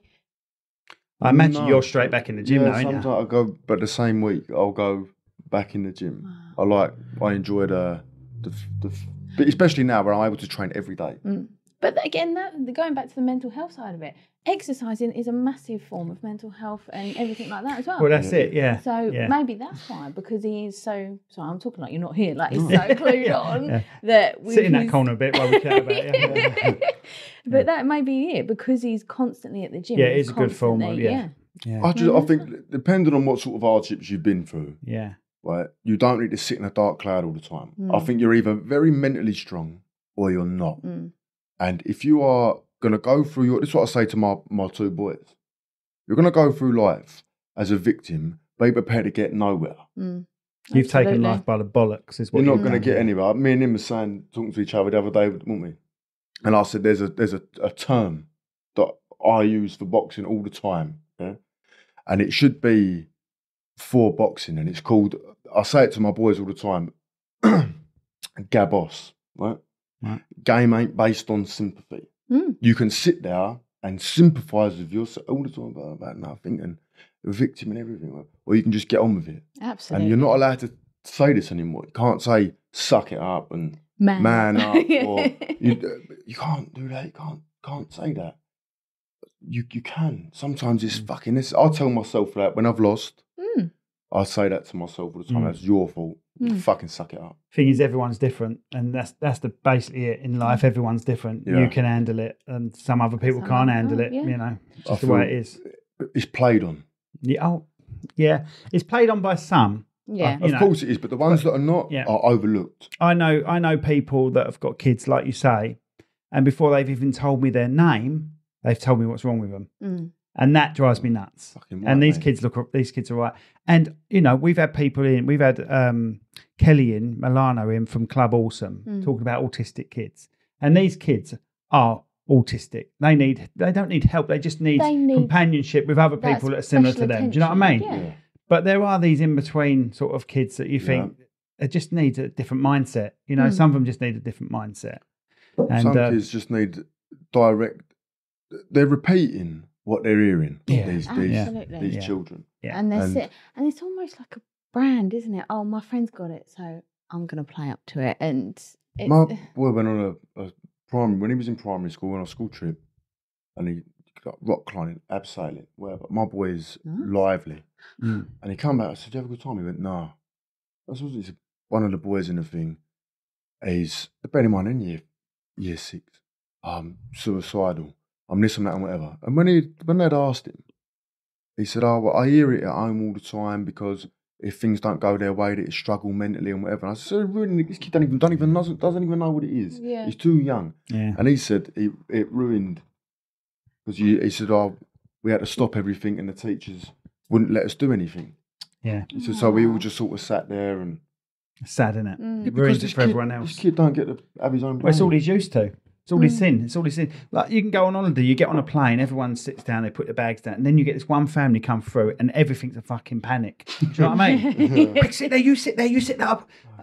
I imagine No. you're straight back in the gym yeah, now, sometimes? I go, but the same week I'll go back in the gym. I like, I enjoy the, the, the, but especially now where I'm able to train every day. Mm. But again, that going back to the mental health side of it, exercising is a massive form of mental health and everything like that as well. Well, that's it. Yeah. so yeah. maybe that's why, because he is so. Sorry, I'm talking like you're not here. Like he's so clued on Yeah. that with Sit in that corner a bit while we chat about it. but that may be it because he's constantly at the gym. Yeah, it he's a good form of- constantly- yeah. Yeah. I just, I think, depending on what sort of hardships you've been through, Yeah. right, you don't need to sit in a dark cloud all the time. I Mm. think you're either very mentally strong or you're not. Mm. And if you are going to go through your, this is what I say to my, my two boys. You're going to go through life as a victim, be prepared to get nowhere. Mm. You've taken life by the bollocks, is what You're you've not going to get anywhere. Me and him were saying, talking to each other the other day, weren't we? And I said, there's a there's a, a term that I use for boxing all the time, yeah? and it should be for boxing, and it's called. I say it to my boys all the time. Gabos, right? Right. Game ain't based on sympathy. Mm. You can sit there and sympathise with yourself all the time about, about nothing and the victim and everything, or you can just get on with it. Absolutely. And you're not allowed to say this anymore. You can't say suck it up and man, man up, or you, you can't do that. You can't can't say that. You you can. Sometimes it's fucking. This. I tell myself that when I've lost, Mm. I say that to myself all the time. Mm. That's your fault. Mm. Fucking suck it up. Thing is, everyone's different, and that's that's the basically it in life. Everyone's different. Yeah. You can handle it, and some other people Some can't can't, handle it. yeah. You know, it's I just the way it is. It's played on. Yeah. Oh, yeah. It's played on by some. yeah. You of know, course it is, but the ones that are not Yeah. are overlooked. I know I know people that have got kids like you say, and before they've even told me their name, they've told me what's wrong with them, Mm. and that drives me nuts. Fucking and these mate. kids look these kids are right. And you know, we've had people in, we've had um, Kelly in, Milano in from Club Awesome, Mm. talking about autistic kids, and these kids are autistic. They need they don't need help. They just need, They need companionship with other people that are similar to them. Do you know what I mean? Yeah. But there are these in between sort of kids that you think they just need a different mindset. You know, Mm. some of them just need a different mindset. And Some uh, kids just need direct. They're repeating what they're hearing. Yeah. These these, Absolutely. these Yeah. children. Yeah. And they're And- sit- and it's almost like a brand, isn't it? Oh, my friend's got it, so I'm going to play up to it. And it's, My boy went on a, a primary when he was in primary school on a school trip, and he got rock climbing, abseiling, whatever. My boy is Nice. lively, Mm. and he come back. I said, "Did you have a good time?" He went, "No." I said, "He said, "One of the boys in the thing, he's bear in mind in year year six, um, suicidal. I'm this and that and whatever." And when he when they'd asked him, he said, "Oh, well, I hear it at home all the time because." If things don't go their way, that he struggle mentally and whatever. And I said, so really, this kid don't even, don't even doesn't, doesn't even know what it is. Yeah. He's too young. Yeah. And he said he, it ruined because he said, "Oh, we had to stop everything, and the teachers wouldn't let us do anything." Yeah. He said, "So we all just sort of sat there and It's sad, isn't it? Mm. It ruins it for kid, everyone This else. kid don't get to have his own. Well, it's all he's used to. It's all this hmm. sin. It's all this sin. Like you can go on holiday, you get on a plane, everyone sits down, they put their bags down, and then you get this one family come through, and everything's a fucking panic. Do you know what I mean? Sit there, you sit there, you sit there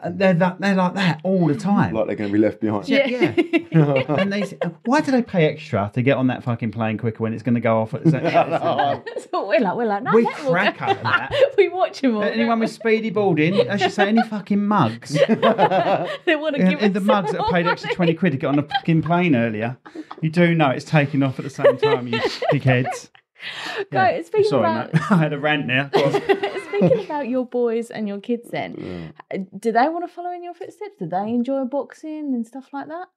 Uh, they're that, they're like that all the time. Like they're going to be left behind. yeah, yeah. and they, say, uh, why do they pay extra to get on that fucking plane quicker when it's going to go off at the same time? That's what we're like. We're like, no, We let 'em all crack up at that. we watch them all. Anyone with speedy boarding, I should say, any fucking mugs. they want to And, give and the mugs that paid extra 20 quid to get on a fucking plane earlier, you do know it's taking off at the same time, you dickheads. Go, speaking Sorry, about no, I had a rant now. Speaking about your boys and your kids, then, uh, do they want to follow in your footsteps? Do they enjoy boxing and stuff like that?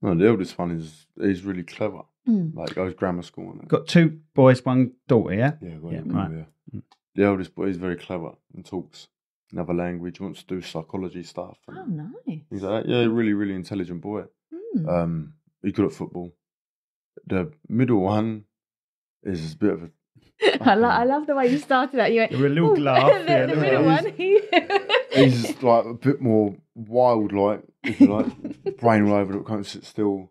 No, the eldest one is he's really clever. Mm. Like goes grammar school and that. Got two boys, one daughter, yeah? Yeah, got Yeah, right. yeah. The eldest boy is very clever and talks another language. Wants to do psychology stuff. And Oh, nice. Things like. Yeah, really, really intelligent boy. Mm. Um, he's good at football. The middle one is a bit of a I, lo- I love the way you started that. You went, With a little "Ooh," laugh, the, yeah, the the middle one. he- he's like a bit more wild, like if you like, brain all over, the can't sit still.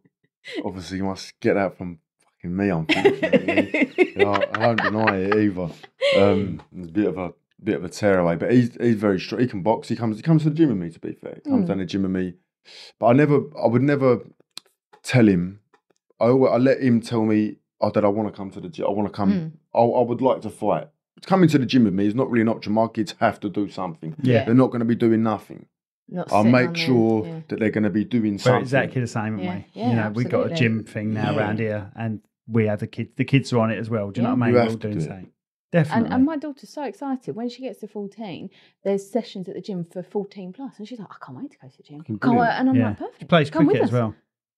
Obviously, you must get that from fucking me, unfortunately. Yeah, I, I don't deny it either. Um, it's a bit of a bit of a tearaway, but he's he's very strong. He can box. He comes he comes to the gym with me. To be fair, he comes Mm. down to the gym with me. But I never, I would never tell him. I always, I let him tell me oh, that I want to come to the gym. I want to come. Mm. I, I would like to fight. Coming to the gym with me is not really an option. My kids have to do something. Yeah. They're not going to be doing nothing. Not I'll make on the- sure yeah. that they're going to be doing We're something. exactly the same, aren't Yeah, we? yeah, you know, we've got a gym thing now Yeah. around here, and we have the kids. The kids are on it as well. Do you know what I mean? You We're all doing the do same. Definitely. And, and my daughter's so excited when she gets to 14. There's sessions at the gym for 14 plus, and she's like, I can't wait to go to the gym. Fucking Can't wait. And I'm yeah. like, perfect. She plays Come with cricket as well.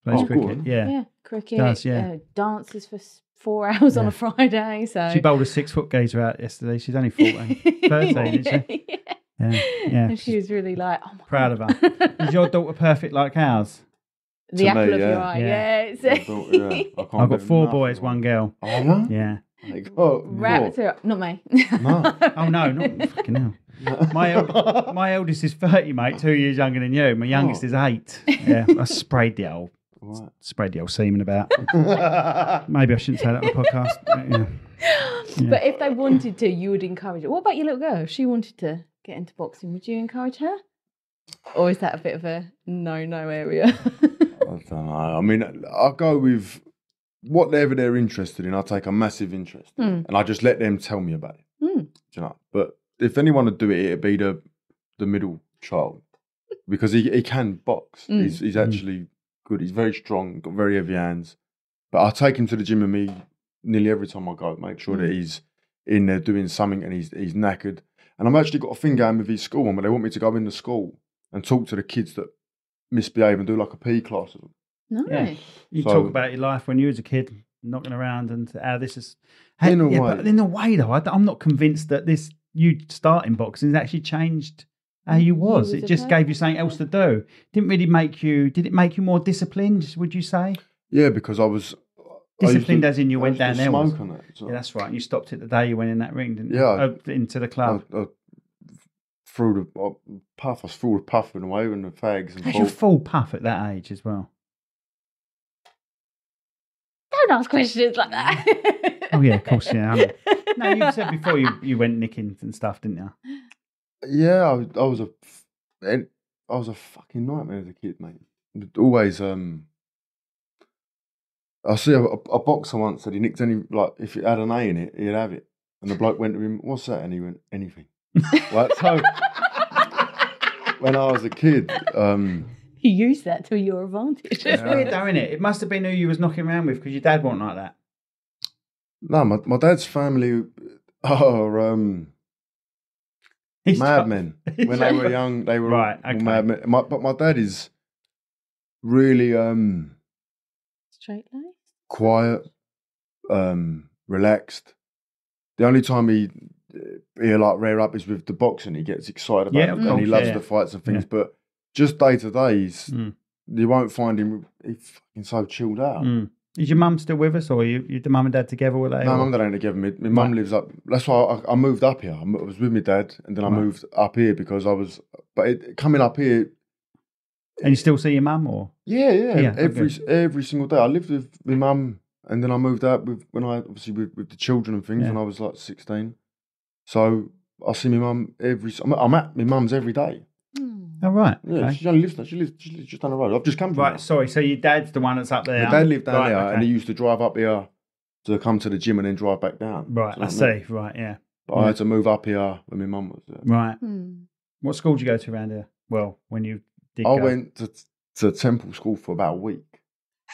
Plays Oh, cricket. good. Yeah. Yeah, cricket. Does, yeah. uh, dances for four hours on a Friday. So She bowled a six foot gazer out yesterday. She's only 14. 13, isn't she? yeah. Yeah. Yeah. And she was really like, oh my Proud of her. Is your daughter perfect like ours? the To apple me, of your eye. Yeah. Yeah. it's- I don't- yeah, I can't I've got four boys, one girl. Oh, yeah? Yeah. Like, oh, Wrapped her up. Not me. No. Oh no, not fucking hell. My eld- my eldest is thirty, mate. Two years younger than you. My youngest Oh. is eight. Yeah, I sprayed the old Right. sprayed the old semen about. Maybe I shouldn't say that on the podcast. Yeah. Yeah. But if they wanted to, you would encourage it. What about your little girl? If she wanted to get into boxing, would you encourage her? Or is that a bit of a no no area? I don't know. I mean, I'll go with whatever they're interested in. I take a massive interest, in, Hmm. and I just let them tell me about it. Hmm. Do you know? But if anyone would do it, it'd be the the middle child because he he can box. Mm. He's he's actually good. He's very strong. Got very heavy hands. But I take him to the gym with me nearly every time I go. Make sure that Mm. he's in there doing something and he's he's knackered. And I've actually got a thing going with his school one where they want me to go in the school and talk to the kids that misbehave and do like a P class with them. nice. You So- talk about your life when you was a kid, knocking around, and how this is. In a yeah, way. but in a way though, I, am not convinced that this you starting boxing has actually changed how you You was. it just gave you something else to do. Didn't really make you. Did it make you more disciplined? Would you say Yeah, because I was I disciplined to- as in you I went used to down there? was- Smoke on that. So Yeah, that's right. You stopped it the day you went in that ring, didn't you? Yeah. Oh, into the I, club. I threw the I, puff. I was full of puffing away and the fags and How's your full puff at that age as well? Don't ask questions like that. Oh yeah, of course. Yeah. I know. No, you said before you, you went nicking and stuff, didn't you? Yeah, I, was- I was a, f- and I was a fucking nightmare as a kid, mate. Always, um, I see a, a boxer once said he nicked any like if it had an A in it, he'd have it, and the bloke went to him, "What's that?" And he went, "Anything." like so, when I was a kid, um, you use that to your advantage. It's weird though, isn't it? It must have been who you was knocking around with because your dad wasn't like that. no, my my dad's family are um, He's madmen. He's when they were young, they were Right, all okay. madmen. My, but my dad is really um. Straight line. quiet, um, relaxed. The only time he he like rear up is with the boxing. He gets excited about Yeah, it, of and he loves yeah, the fights and things. Yeah. But just day to day, he's Mm. you won't find him. He's fucking so chilled out. Mm. Is your mum still with us, or you, you the mum and dad together? Were they? No, or- mum and dad ain't together. My, my mum lives up. That's why I, I moved up here. I was with my dad, and then I Right. moved up here because I was. But it, coming up here, And you still see your mum, or Yeah, yeah. Yeah, oh, every okay. every single day. I lived with my mum, and then I moved out with when I obviously with, with the children and things Yeah. when I was like sixteen. So I see my mum every. I'm, I'm at my mum's every day. Oh right, Yeah, okay. she only lives. She lives. She lives just down the road. I've just come from right. there. Sorry, so your dad's the one that's up there. My dad lived down Right, there, okay. and he used to drive up here to come to the gym and then drive back down. Right, Do you I know what mean? see. Right, yeah. But I had to move up here when my mum was there. Right. Hmm. What school did you go to around here? Well, when you did I go. went to to Temple School for about a week.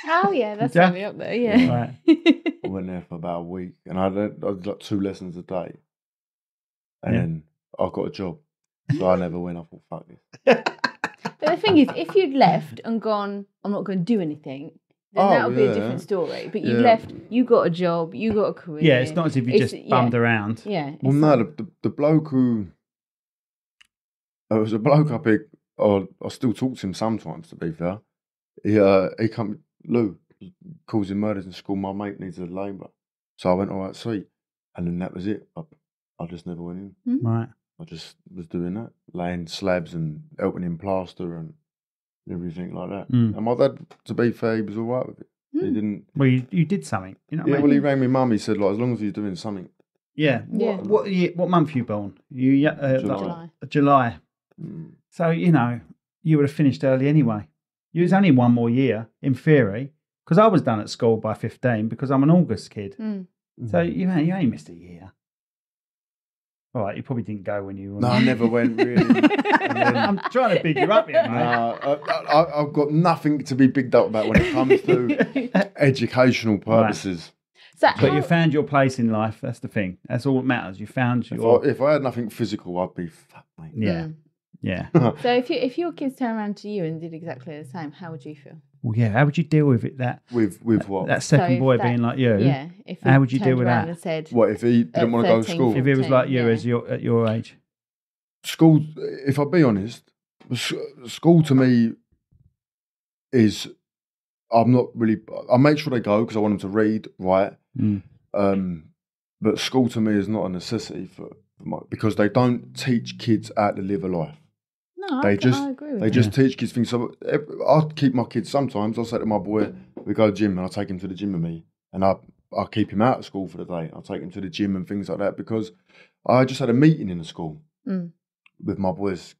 Oh yeah, that's Yeah. really up there. Yeah. Right. I went there for about a week, and I had, I did like two lessons a day, and Yeah. then I got a job, so I never went. I thought, fuck this. But the thing is, if you'd left and gone, I'm not going to do anything, then Oh, that would be a yeah. different story. But you Yeah. left, you got a job, you got a career. Yeah, it's not as if you It's- just yeah. bummed around. Yeah. Well, no, the, the, the bloke who it was a bloke up here. Or I still talk to him sometimes. To be fair, he uh, he come Lou he causing murders in school. My mate needs a labourer, so I went all right, sweet, and then that was it. I, I just never went in. Right. I just was doing that, laying slabs and helping him plaster and everything like that. Mm. And my dad, to be fair, he was all right with it. He Mm. didn't. Well, you, you did something. You know what Yeah, I mean? well, he rang me mum. He said, like, as long as you're doing something. yeah. Yeah. What what, year, what month you born? You uh, July. like- July. July. Mm. So you know you would have finished early anyway. You was only one more year in theory because I was done at school by fifteen because I'm an August kid. Mm. So you ain't- you only missed a year. All right, you probably didn't go when you were. No, I never went really. I'm trying to big you up here, No, mate. I, I, I've got nothing to be bigged up about when it comes to educational purposes. So But how, you found your place in life. That's the thing. That's all that matters. You found If your. I, if I had nothing physical, I'd be fuck, mate. yeah, Mm. yeah. So if you if your kids turn around to you and did exactly the same, how would you feel? Well, yeah. How would you deal with it? That With with what? that second if boy that- being like you. Yeah. If How he would you deal with that? And said, what if he didn't want to go to 13, school? If he was like you Yeah. as your at your age. school if i be honest school to me is i'm not really i make sure they go because i want them to read write Mm. um, but school to me is not a necessity for, for my, because they don't teach kids how to live a life no, they I, just- I agree with they that. just teach kids things so i'll keep my kids sometimes i'll say to my boy we go to gym and i'll take him to the gym with me and i I'll keep him out of school for the day. I'll take him to the gym and things like that because I just had a meeting in the school Mm. with my boy's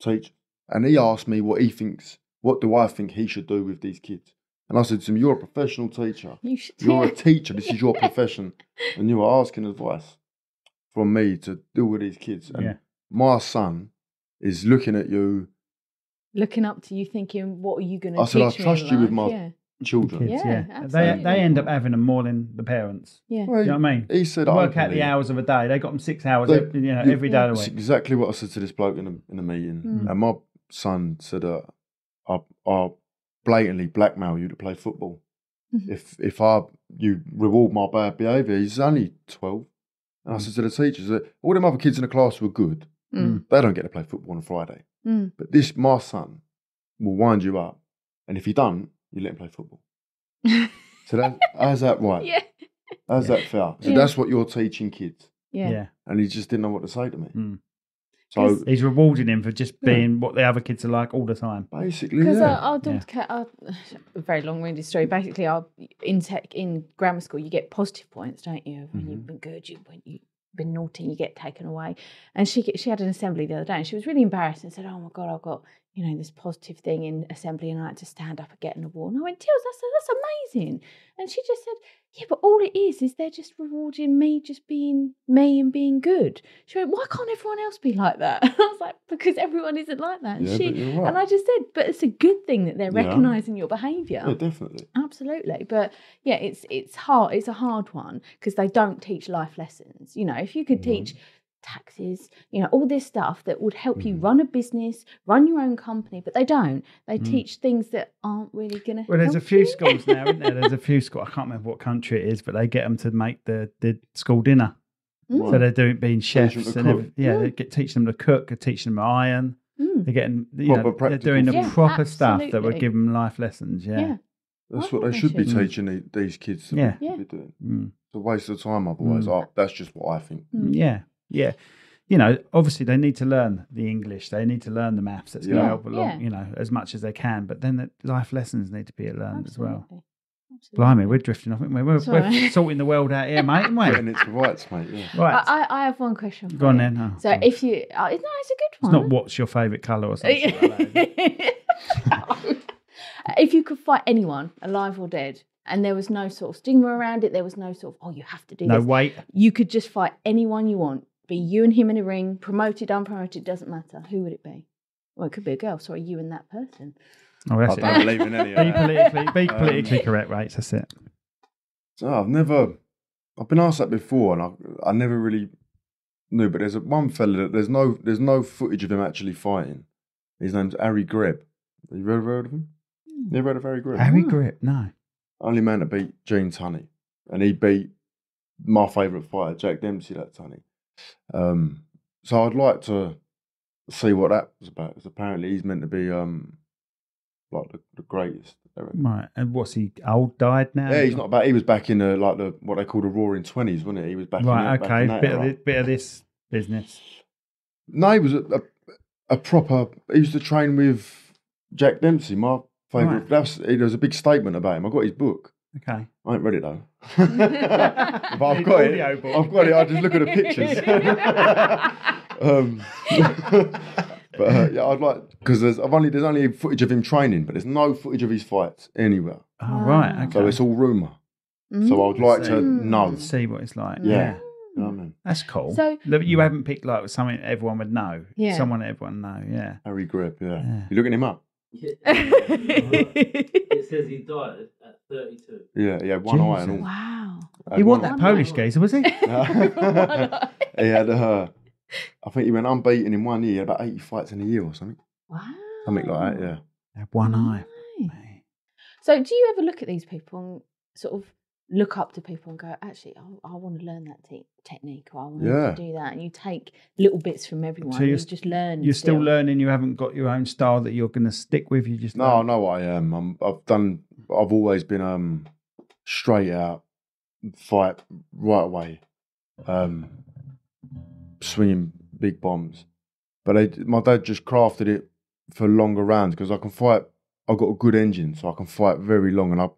teacher, and he asked me what he thinks. What do I think he should do with these kids? And I said to him, "You're a professional teacher. You should. You're a teacher. This is your profession, and you are asking advice from me to deal with these kids. And Yeah. my son is looking at you, looking up to you, thinking, "What are you going to I teach said, I trust in you with my- Yeah. children. Kids, Yeah, yeah. They they end up having them more than the parents. Yeah. Well, You know what I mean? He said, "I Work out the hours of a day. They got them six hours, They- every, you know, you- every day of That's the week. exactly what I said to this bloke in a in a meeting. Mm. And my son said, uh, I I blatantly blackmail you to play football. Mhm. If if I you reward my bad behaviour, he's only twelve. And I said to the teachers that all them other kids in the class were good. Mm. They don't get to play football on Friday. Mm. But this my son will wind you up. And if he don't, you let him play football. So that how's that right? yeah. How's that fair? So Yeah. that's what you're teaching kids. Yeah. Yeah. And he just didn't know what to say to me. Mm. So 'Cause- He's rewarding him for just Yeah. being what the other kids are like all the time. basically, Because yeah. our, our daughter, Ca- our, a very long-winded story. Basically, our in tech in grammar school, you get positive points, don't you? When you've Mhm. been good, you when you've been naughty, you get taken away. And she she had an assembly the other day, and she was really embarrassed and said, "Oh my god, I've got you know this positive thing in assembly, and I had to stand up and get an award." And I went, "Tills, that's that's amazing." And she just said, "Yeah, but all it is is they're just rewarding me just being me and being good." She went, "Why can't everyone else be like that?" I was like, "Because everyone isn't like that." And yeah, she right. and I just said, but it's a good thing that they're Yeah. recognising your behaviour. yeah, definitely. Absolutely, but yeah, it's it's hard. It's a hard one because they don't teach life lessons. You know, if you could No. teach mm. Taxes, you know, all this stuff that would help you Mhm. run a business, run your own company, but they don't. They Mm. teach things that aren't really going to. Well, there's a few you. schools now, isn't there? There's a few schools. I can't remember what country it is, but they get them to make the, the school dinner. Mm. So they're doing being chefs and cook. everything. Yeah, they get teach them to cook, they teach them to iron. Mm. They're getting, you Proper know, they're doing the Yeah, proper stuff that would give them life lessons. Yeah. Yeah, That's I what they should be they. Mm. teaching these kids to, Yeah. be, Yeah. be doing. Mm. It's a waste of time otherwise. Mm. Oh, that's just what I think. Mm. Yeah. Yeah. you know, obviously they need to learn the English, they need to learn the maths. That's going to Yeah. help along, Yeah. you know, as much as they can. But then the life lessons need to be learned as well. Absolutely. Absolutely. Blimey, we're drifting off. aren't we? We're, we're sorting the world out here, mate, aren't Getting we? it to rights, mate. Yeah. Right. I, I, I have one question. For Go on you. then. Oh, So God. if you, oh, no, it's a good one. it's not what's your favourite colour or something like that. is if you could fight anyone, alive or dead, and there was no sort of stigma around it, there was no sort of, oh, you have to do No, this. wait. You could just fight anyone you want. Be you and him in a ring, promoted, unpromoted, doesn't matter. Who would it be? Well, it could be a girl. Sorry, you and that person. Oh, that's I it. don't believe in any of Be that. politically, be Um, politically correct, right? That's it. So I've never, I've been asked that before, and I, I never really knew. But there's a, one fella that there's no, there's no footage of him actually fighting. His name's Harry Greb. Have you ever heard of him? You ever heard of Harry Greb? Harry Grip, no. Only man to beat Gene Tunney, and he beat my favourite fighter, Jack Dempsey, that Tunney. Um, so I'd like to see what that was about. Because apparently he's meant to be um, like the, the greatest. Right. And what's he old? Died now? Yeah, he's not bad. He was back in the like the what they call the Roaring Twenties, wasn't it? He was back. Right. in, back Okay. in that Bit of, era. this, bit of this business. No, he was a, a, a proper. He used to train with Jack Dempsey, my favourite. Right. That's there was a big statement about him. I got his book. Okay. I ain't read it though. but I've got it. I've got it. I just look at the pictures. um, but uh, yeah, I'd like because there's I've only there's only footage of him training, but there's no footage of his fights anywhere. Oh, right. Okay. So it's all rumor. So I'd like to Mm. know. see what it's like. Yeah. You know what I mean? That's cool. So- you haven't picked like something everyone would know. Yeah. Someone everyone know. Yeah. Harry Greb, yeah. Yeah. You looking him up? It says he died at 32. Yeah, yeah, one eye and all. wow. He one wasn't that eye. Polish geezer, was he? he had uh, I think he went unbeaten in one year, about 80 fights in a year or something. Wow. Something like that, yeah. He Had one eye. Nice. So, do you ever look at these people and sort of look up to people and go, actually, I, I want to learn that te- technique or I want Yeah. to do that? And you take little bits from everyone So you're you just learn. You're still learning. You haven't got your own style that you're going to stick with. You just No, I don't- know what I am. I'm, I've done, I've always been um straight out, fight right away, um, swinging big bombs. But they, my dad just crafted it for longer rounds because I can fight. I've got a good engine, so I can fight very long. And I,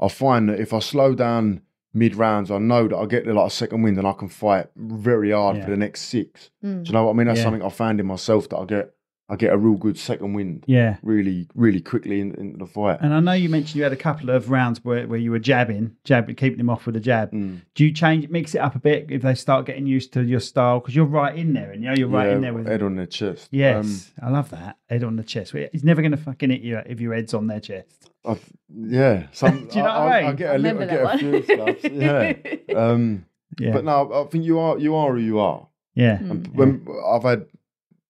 I find that if I slow down mid rounds, I know that I get like a second wind and I can fight very hard Yeah. for the next six. Mm. Do you know what I mean? That's Yeah. something I found in myself that I get. I get a real good second wind Yeah. really, really quickly in, into the fight. And I know you mentioned you had a couple of rounds where, where you were jabbing, jabbing, keeping them off with a jab. Mm. Do you change, mix it up a bit if they start getting used to your style? Because you're right in there, and you know you're right yeah, in there with head on their chest. Yes, I love that head on the chest. He's never going to fucking hit you if your head's on their chest. I've- yeah. Some, Do you know I, what I I, mean? get I a little, I get that a few one. stuff. Yeah. Um, Yeah, But no, I think you are you are who you are. yeah, Mm. And when I've had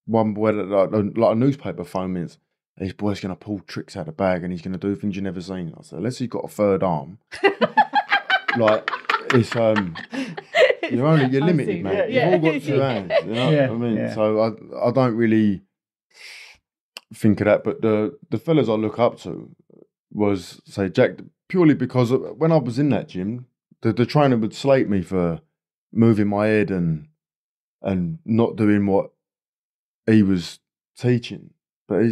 one boy that like, like a newspaper phone me, this boy's going to pull tricks out of the bag and he's going to do things you never seen. I said, unless he's got a third arm, like it's um, you're only you're limited, man. mate. it, You've all got two hands. You know Yeah, what I mean? yeah. So I I don't really think of that. But the the fellas I look up to was say Jack purely because when I was in that gym, the the trainer would slate me for moving my head and and not doing what he was teaching. But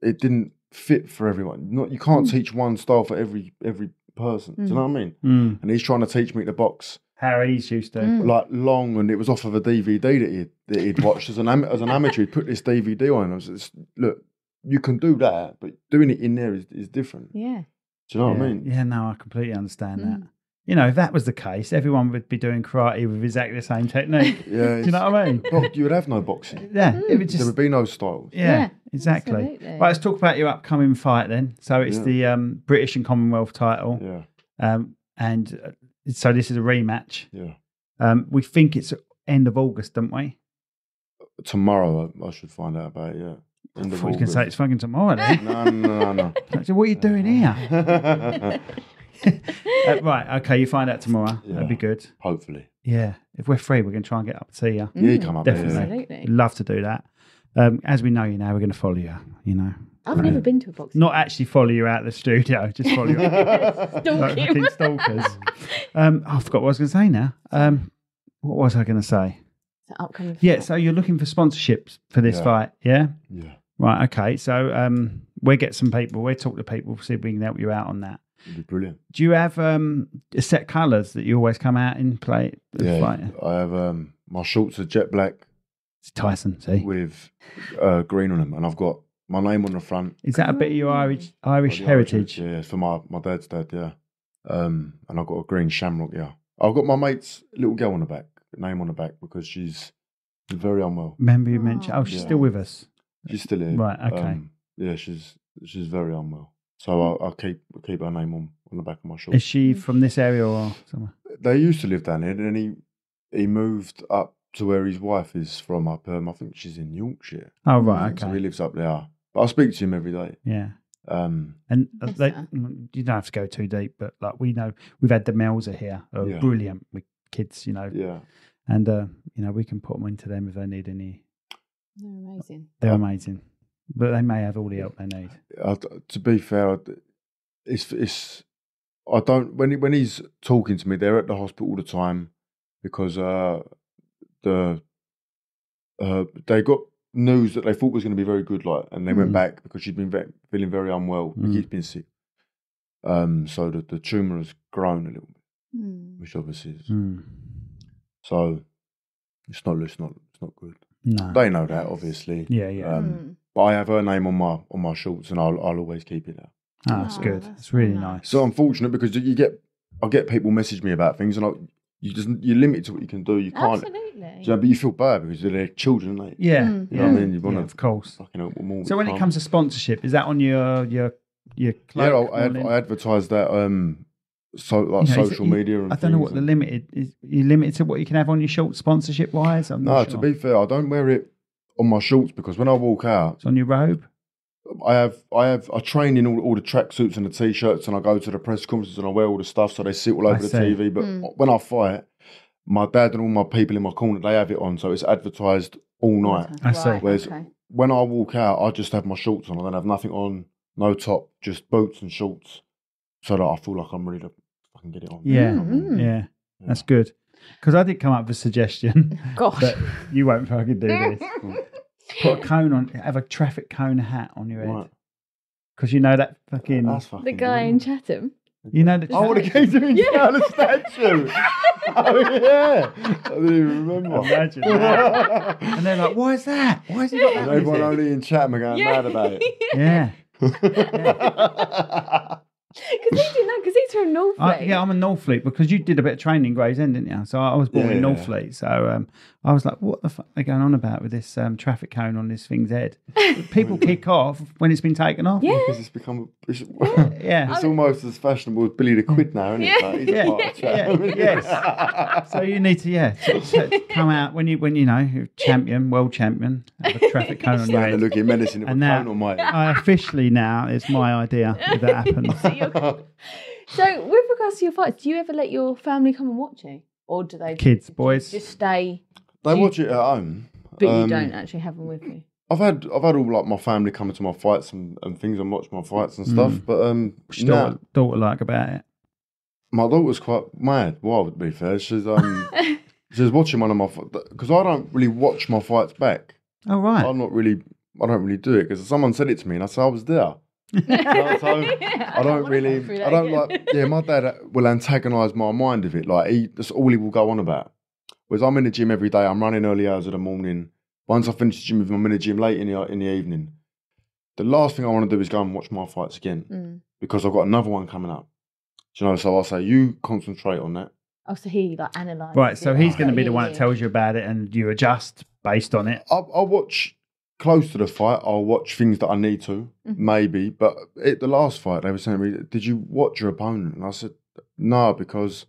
it didn't fit for everyone. Not you can't teach one style for every every person. Do you know what I mean? Mm. And he's trying to teach me the box Harry's used to. Mm. like long, and it was off of a DVD that he'd, that he'd watched as an am- as an amateur. He'd put this DVD on. I was just, look, you can do that, but doing it in there is, is different. Yeah. Do you know yeah. what I mean? Yeah, no, I completely understand Mm. that. You know, if that was the case, everyone would be doing karate with exactly the same technique. Yeah, Do you know what I mean? Well, you would have no boxing. Yeah, it would There would be no styles. yeah, Yeah, exactly. absolutely. Right, let's talk about your upcoming fight then. So it's Yeah. the um, British and Commonwealth title, Yeah, um, and uh, so this is a rematch. yeah. Um, we think it's end of August, don't we? Tomorrow, I, I should find out about it. Yeah. I End of thought you were going to say it's fucking tomorrow then. No, no, no, no. So what are you doing here? Uh, right, okay, you find out tomorrow. Yeah. That'd be good. Hopefully. Yeah, if we're free, we're going to try and get up to see you. Yeah, you come up Definitely. there. Absolutely. We'd love to do that. Um, as we know you now, we're going to follow you. You know, I've never been to a boxing. not actually follow you out of the studio, just follow you like Stalk him. stalkers. Um, I forgot what I was going to say now. Um, what was I going to say? the upcoming. Yeah, fight. so you're looking for sponsorships for this Yeah. fight, yeah? Yeah, Right, okay. So um, we'll get some people, we'll talk to people, see if we can help you out on that. it'd be brilliant. Do you have um, a set colours that you always come out in play? Yeah? I have um, my shorts are jet black It's Tyson, see? with uh, green on them, and I've got my name on the front. Is that a bit of your Irish Irish Got the Irish heritage? Yeah, for my, my dad's dad, yeah. Um, and I've got a green shamrock, yeah. I've got my mate's little girl on the back, name on the back, because she's very unwell. Remember you mentioned? Oh, she's Yeah. still with us. She's still here. Right, okay. Um, yeah, she's she's very unwell. So I'll, I'll keep keep her name on, on the back of my shorts. Is she from this area or somewhere? they used to live down here, and he he moved up to where his wife is from up um, I think she's in Yorkshire. Oh, right, okay. So he lives up there. But I speak to him every day. Yeah. Um, And uh, they, mm, you don't have to go too deep, but like we know, we've had Demelza here, are Yeah. brilliant with kids, you know, yeah. and uh, you know we can put them into them if they need any. They're amazing. They're Uh, amazing, but they may have all the help they need. I, to be fair, it's it's I don't when he, when he's talking to me, they're at the hospital all the time because uh the uh they got news that they thought was going to be very good, like, and they Mm. went back because she'd been ve- feeling very unwell. Mm. He's been sick, um, so the the tumor has grown a little bit, Hmm. which obviously is Mm. so. It's not it's not it's not good. No. They know that obviously, yeah, yeah. Um, Hmm. but I have her name on my on my shorts, and I'll I'll always keep it there. oh, that's Oh, good. that's It's really nice. nice. So unfortunate because you get, I get people message me about things, and I, you just you're limited to what you can do. You can't, Absolutely. you know, but you feel bad because they're their children, aren't they? yeah, Mm. You yeah, know what I mean? You want yeah, of course. fucking help them. So when it comes to sponsorship, is that on your your your yeah, I, I, ad- I advertise that um, so like You know, is it- social you- media. And I don't know things what the and- limited is. You limited to what you can have on your shorts sponsorship wise. I'm No, not to be fair, I don't wear it on my shorts because when I walk out, it's on your robe. I have I have I train in all, all the tracksuits and the t-shirts, and I go to the press conferences and I wear all the stuff so they sit all I over the see. TV. But Mm. when I fight, my dad and all my people in my corner they have it on, so it's advertised all night. I see. Whereas- okay. When I walk out, I just have my shorts on. I don't have nothing on, no top, just boots and shorts, so that I feel like I'm ready to fucking get it on. Yeah, Mm. yeah, that's good. Because I did come up with a suggestion, Gosh. but you won't fucking do this. Put a cone on, have a traffic cone hat on your head. Right. Because you know that fucking, That's fucking the guy in. Chatham. you know the. Oh, what a traffic- game doing Yeah. the statue. oh yeah, I didn't even remember. Imagine that. and they're like, "Why is that? Why is he got And that?" everyone music?" only in Chatham are going mad about it. Yeah, Because he didn't know, because he's from Northfleet. I, yeah, I'm a Northfleet because you did a bit of training in Gravesend, didn't you? So I was born Yeah, in. Northfleet. So um, I was like, what the fuck are they going on about with this um, traffic cone on this thing's head? People kick off when it's been taken off. Yeah. Because it's become it's, Yeah. it's almost as fashionable as Billy the Quid now, isn't it? Yeah. Like, Yeah. a part of Yeah. Chatham, isn't he? Yes. So you need to, yeah, to, to come out when you, when you know, you're champion, world champion, have a traffic cone on your Standing head. looking menacing with a And now- cone on my head. I officially now, it's my idea if that happens. So, so with regards to your fights, do you ever let your family come and watch you? Or do they Kids, do you boys. just stay, They Do you- watch it at home. but you Um, don't actually have them with you? I've had I've had all like my family coming to my fights and, and things and watch my fights and stuff. Mm. But um, What's your nah, daughter, daughter like about it? my daughter's quite mad. Well, to be fair, she's um she's watching one of my because I don't really watch my fights back. Oh, right. I'm not really I don't really do it because someone said it to me and I said I was there. So I don't really, I don't again. like, yeah, my dad uh, will antagonise my mind of it. Like, he, that's all he will go on about. Whereas I'm in the gym every day, I'm running early hours of the morning. Once I finish the gym with him, I'm in the gym late in the, in the evening. The last thing I want to do is go and watch my fights again Mm. because I've got another one coming up. Do you know, so I'll say, you concentrate on that. Oh, so he like analyses. Right, so it. he's going to be the one that tells you about it and you adjust based on it. I'll, I'll watch close to the fight. I'll watch things that I need to, Mhm. maybe. But at the last fight, they were saying to me, "Did you watch your opponent?" And I said, "No, because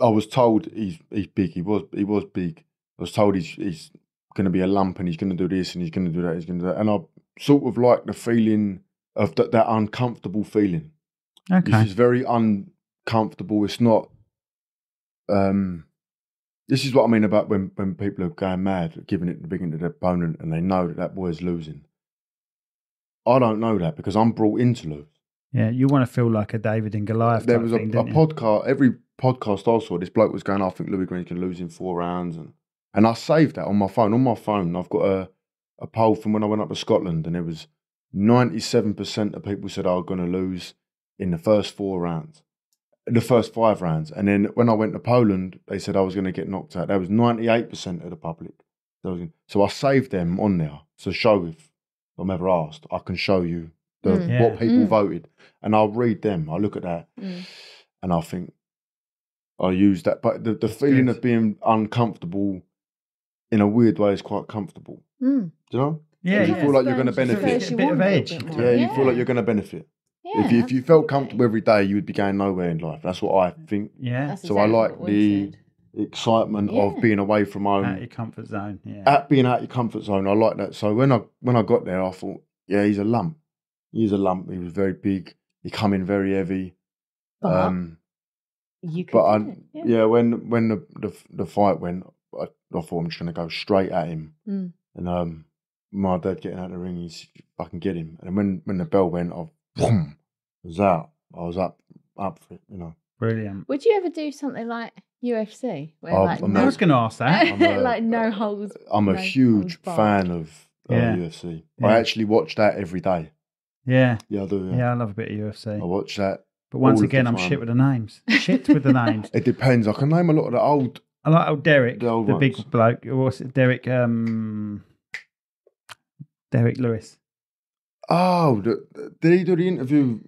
I was told he's he's big. He was he was big. I was told he's he's going to be a lump and he's going to do this and he's going to do that. He's going to do that. And I sort of like the feeling of that that uncomfortable feeling. Okay. This is very uncomfortable. It's not. Um, this is what I mean about when, when people are going mad, giving it the beginning to their opponent, and they know that that boy's losing. I don't know that because I'm brought in to lose. Yeah, you want to feel like a David and Goliath. there was a, thing, a podcast. Every podcast I saw, this bloke was going. I think Louis Greene's going to lose in four rounds, and And I saved that on my phone. On my phone, I've got a, a poll from when I went up to Scotland, and it was 97% of people said I was going to lose in the first four rounds, the first five rounds. And then when I went to Poland, they said I was going to get knocked out. That was 98% of the public. So I was- So I saved them on there to show if I'm ever asked, I can show you the, Mm. Yeah. what people Mm. voted. And I'll read them. I look at that Mm. and I think I use that. But the, the feeling good. of being uncomfortable in a weird way is quite comfortable. Mm. Do you know? Yeah, you Yeah, feel like you're going to benefit. spurs A bit of edge. bit more. Yeah, you feel like you're going to benefit. Yeah, if, you, if you felt comfortable every day, you would be going nowhere in life. That's what I think. yeah. That's So I like the said. excitement Yeah. of being away from home, Out of your comfort zone. Yeah. at being out your comfort zone. I like that. So when I when I got there, I thought, yeah, he's a lump. He's a lump. He was very big. He come in very heavy. But um, you could but I, do it. yeah. when when the the, the fight went, I, I thought I'm just gonna go straight at him. Mm. And um, my dad getting out of the ring, he's fucking get him. And when when the bell went, I boom, was out. I was up up for it, you know. Brilliant. Would you ever do something like UFC? Where Oh, like I'm I no- was going to ask that. I'm a- like no holes. I'm a no huge holds barred. fan of uh, Yeah. UFC. Yeah. I actually watch that every day. Yeah. Yeah, I do. Yeah. Yeah, I love a bit of UFC. I UFC. watch that. But once all of the again, I'm time. shit with the names. Shit with the names. It depends. I can name a lot of the old. I like old Derrick, The the, old big ones. bloke. Or What's it? Derrick, um, Derrick Lewis. Oh, did he do the interview?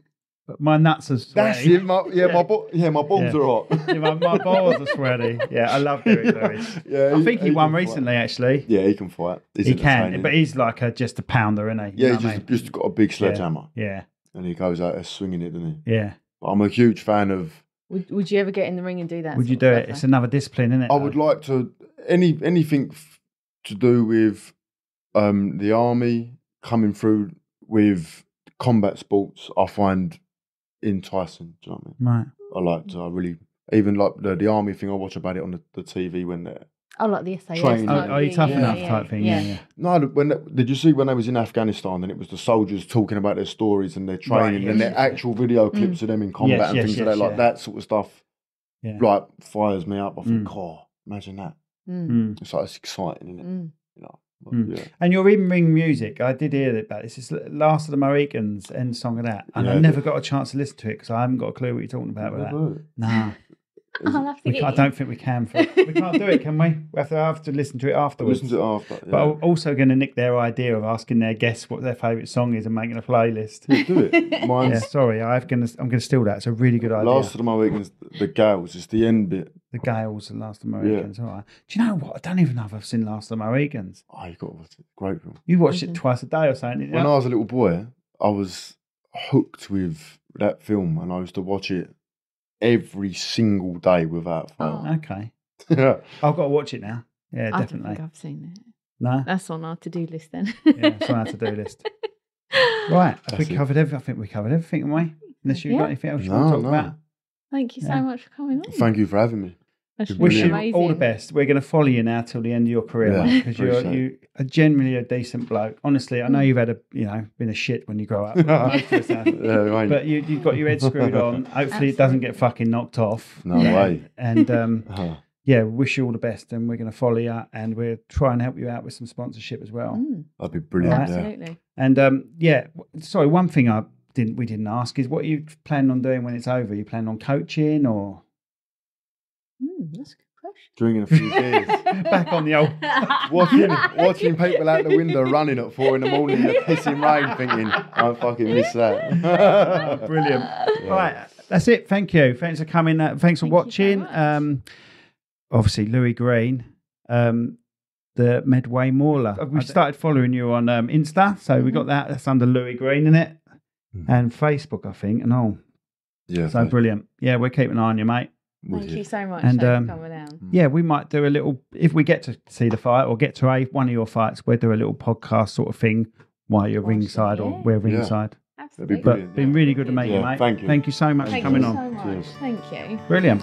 But my nuts are sweaty. That's it. My, yeah, Yeah. my bo- yeah, my balls Yeah. are hot. Yeah, my, my balls are sweaty. Yeah, I love Derrick Lewis. yeah, I think he, won can fight. recently, actually. Yeah, he can fight. He's he can, but he's like a, just a pounder, isn't he? You yeah, know he's what I just, mean? just got a big sledgehammer, yeah, and he goes out there swinging it, doesn't he? yeah. But I'm a huge fan of. Would, would you ever get in the ring and do that? Would you do it? stuff, It's another discipline, isn't it? I would like to any anything f- to do with um, the army coming through with combat sports. I find enticing. Do you know what I mean? Right. I like to. I really even like the the army thing. I watch about it on the, the TV when they're Oh, like the SAS. Training. Oh, are you tough Yeah, enough yeah, type thing? Yeah, yeah. no. When they- did you see when they was in Afghanistan and it was the soldiers talking about their stories and their training yes, and their yes, actual video clips of them in combat Yes, and yes, things yes, like that. Like yeah. that sort of stuff. Yeah. Like fires me up. I think, Mm. oh, imagine that. Mm, Mm. It's like it's exciting, isn't it? mm. You know. Mm. Yeah. And your in ring music, I did hear about this. It's Last of the Mohicans end song of that, and Yeah, I I never did. got a chance to listen to it because I haven't got a clue what you're talking about with that. heard it. No, I'll have to we get I don't think we can. For, we can't do it, can we? We have to, have to listen to it afterwards. Listen to it after. But. I'm also going to nick their idea of asking their guests what their favourite song is and making a playlist. Yeah, do it. Yeah, sorry, I'm going to I'm going to steal that. It's a really good idea. last of the Mohicans, the Gaels. It's the end bit. The Gaels and Last of the Mohicans. All right. Do you know what? I don't even know if I've seen Last of the Mohicans. Oh, you got to watch it. Great film. You watched it mm-hmm. twice a day or something. didn't When? I was a little boy, I was hooked with that film, and I used to watch it every single day without oh. fail. Oh. Okay. Yeah. I've got to watch it now. Yeah, I don't definitely. think I've seen it. No? That's on our to-do list then. Yeah, it's on our to do list. Right. Have we That's it. covered everything? I think we covered everything, haven't we? Unless you've Yeah. got anything else you No, want to talk no. about. Thank you so Yeah. much for coming on. Thank you for having me. That's Wish Wish you Brilliant. all the best. We're going to follow you now till the end of your career, Yeah, because you're appreciate you are generally a decent bloke. Honestly, I know you've had a you know been a shit when you grow up, most of us have. Yeah, but you you've got your head screwed on. Hopefully, it doesn't get fucking knocked off. No Yeah. way. And um, Uh-huh. yeah, wish you all the best, and we're going to follow you, and we'll try and help you out with some sponsorship as well. Mm, That'd be brilliant. Yeah. absolutely. And um, yeah, sorry, one thing I didn't we didn't ask is what are you plan on doing when it's over. You plan on coaching or Mm, that's a good question. Drinking a few beers. back on the old? watching watching people out the window running at four in the morning in the pissing rain, thinking I fucking miss that. Oh, brilliant. Right, that's it. Thank you. Thanks for coming. Uh, thanks for Thank you watching. um, obviously, Louis Greene, um, the Medway Mauler. We started following you on um, Insta, so we got that. That's under Louis Greene in it, Mhm. and Facebook, I think, and all. Yeah, So brilliant. Yeah, we're keeping an eye on you, mate. Thank you so much And, um, for coming down. Yeah, we might do a little if we get to see the fight or get to a one of your fights. We'll do a little podcast sort of thing while you're Whilst- ringside or yeah. we're Yeah. ringside. Absolutely. But Brilliant. been really good to meet you, Yeah, mate. thank you. Thank you so much Thank for coming you on. much. Cheers. Thank you. Brilliant.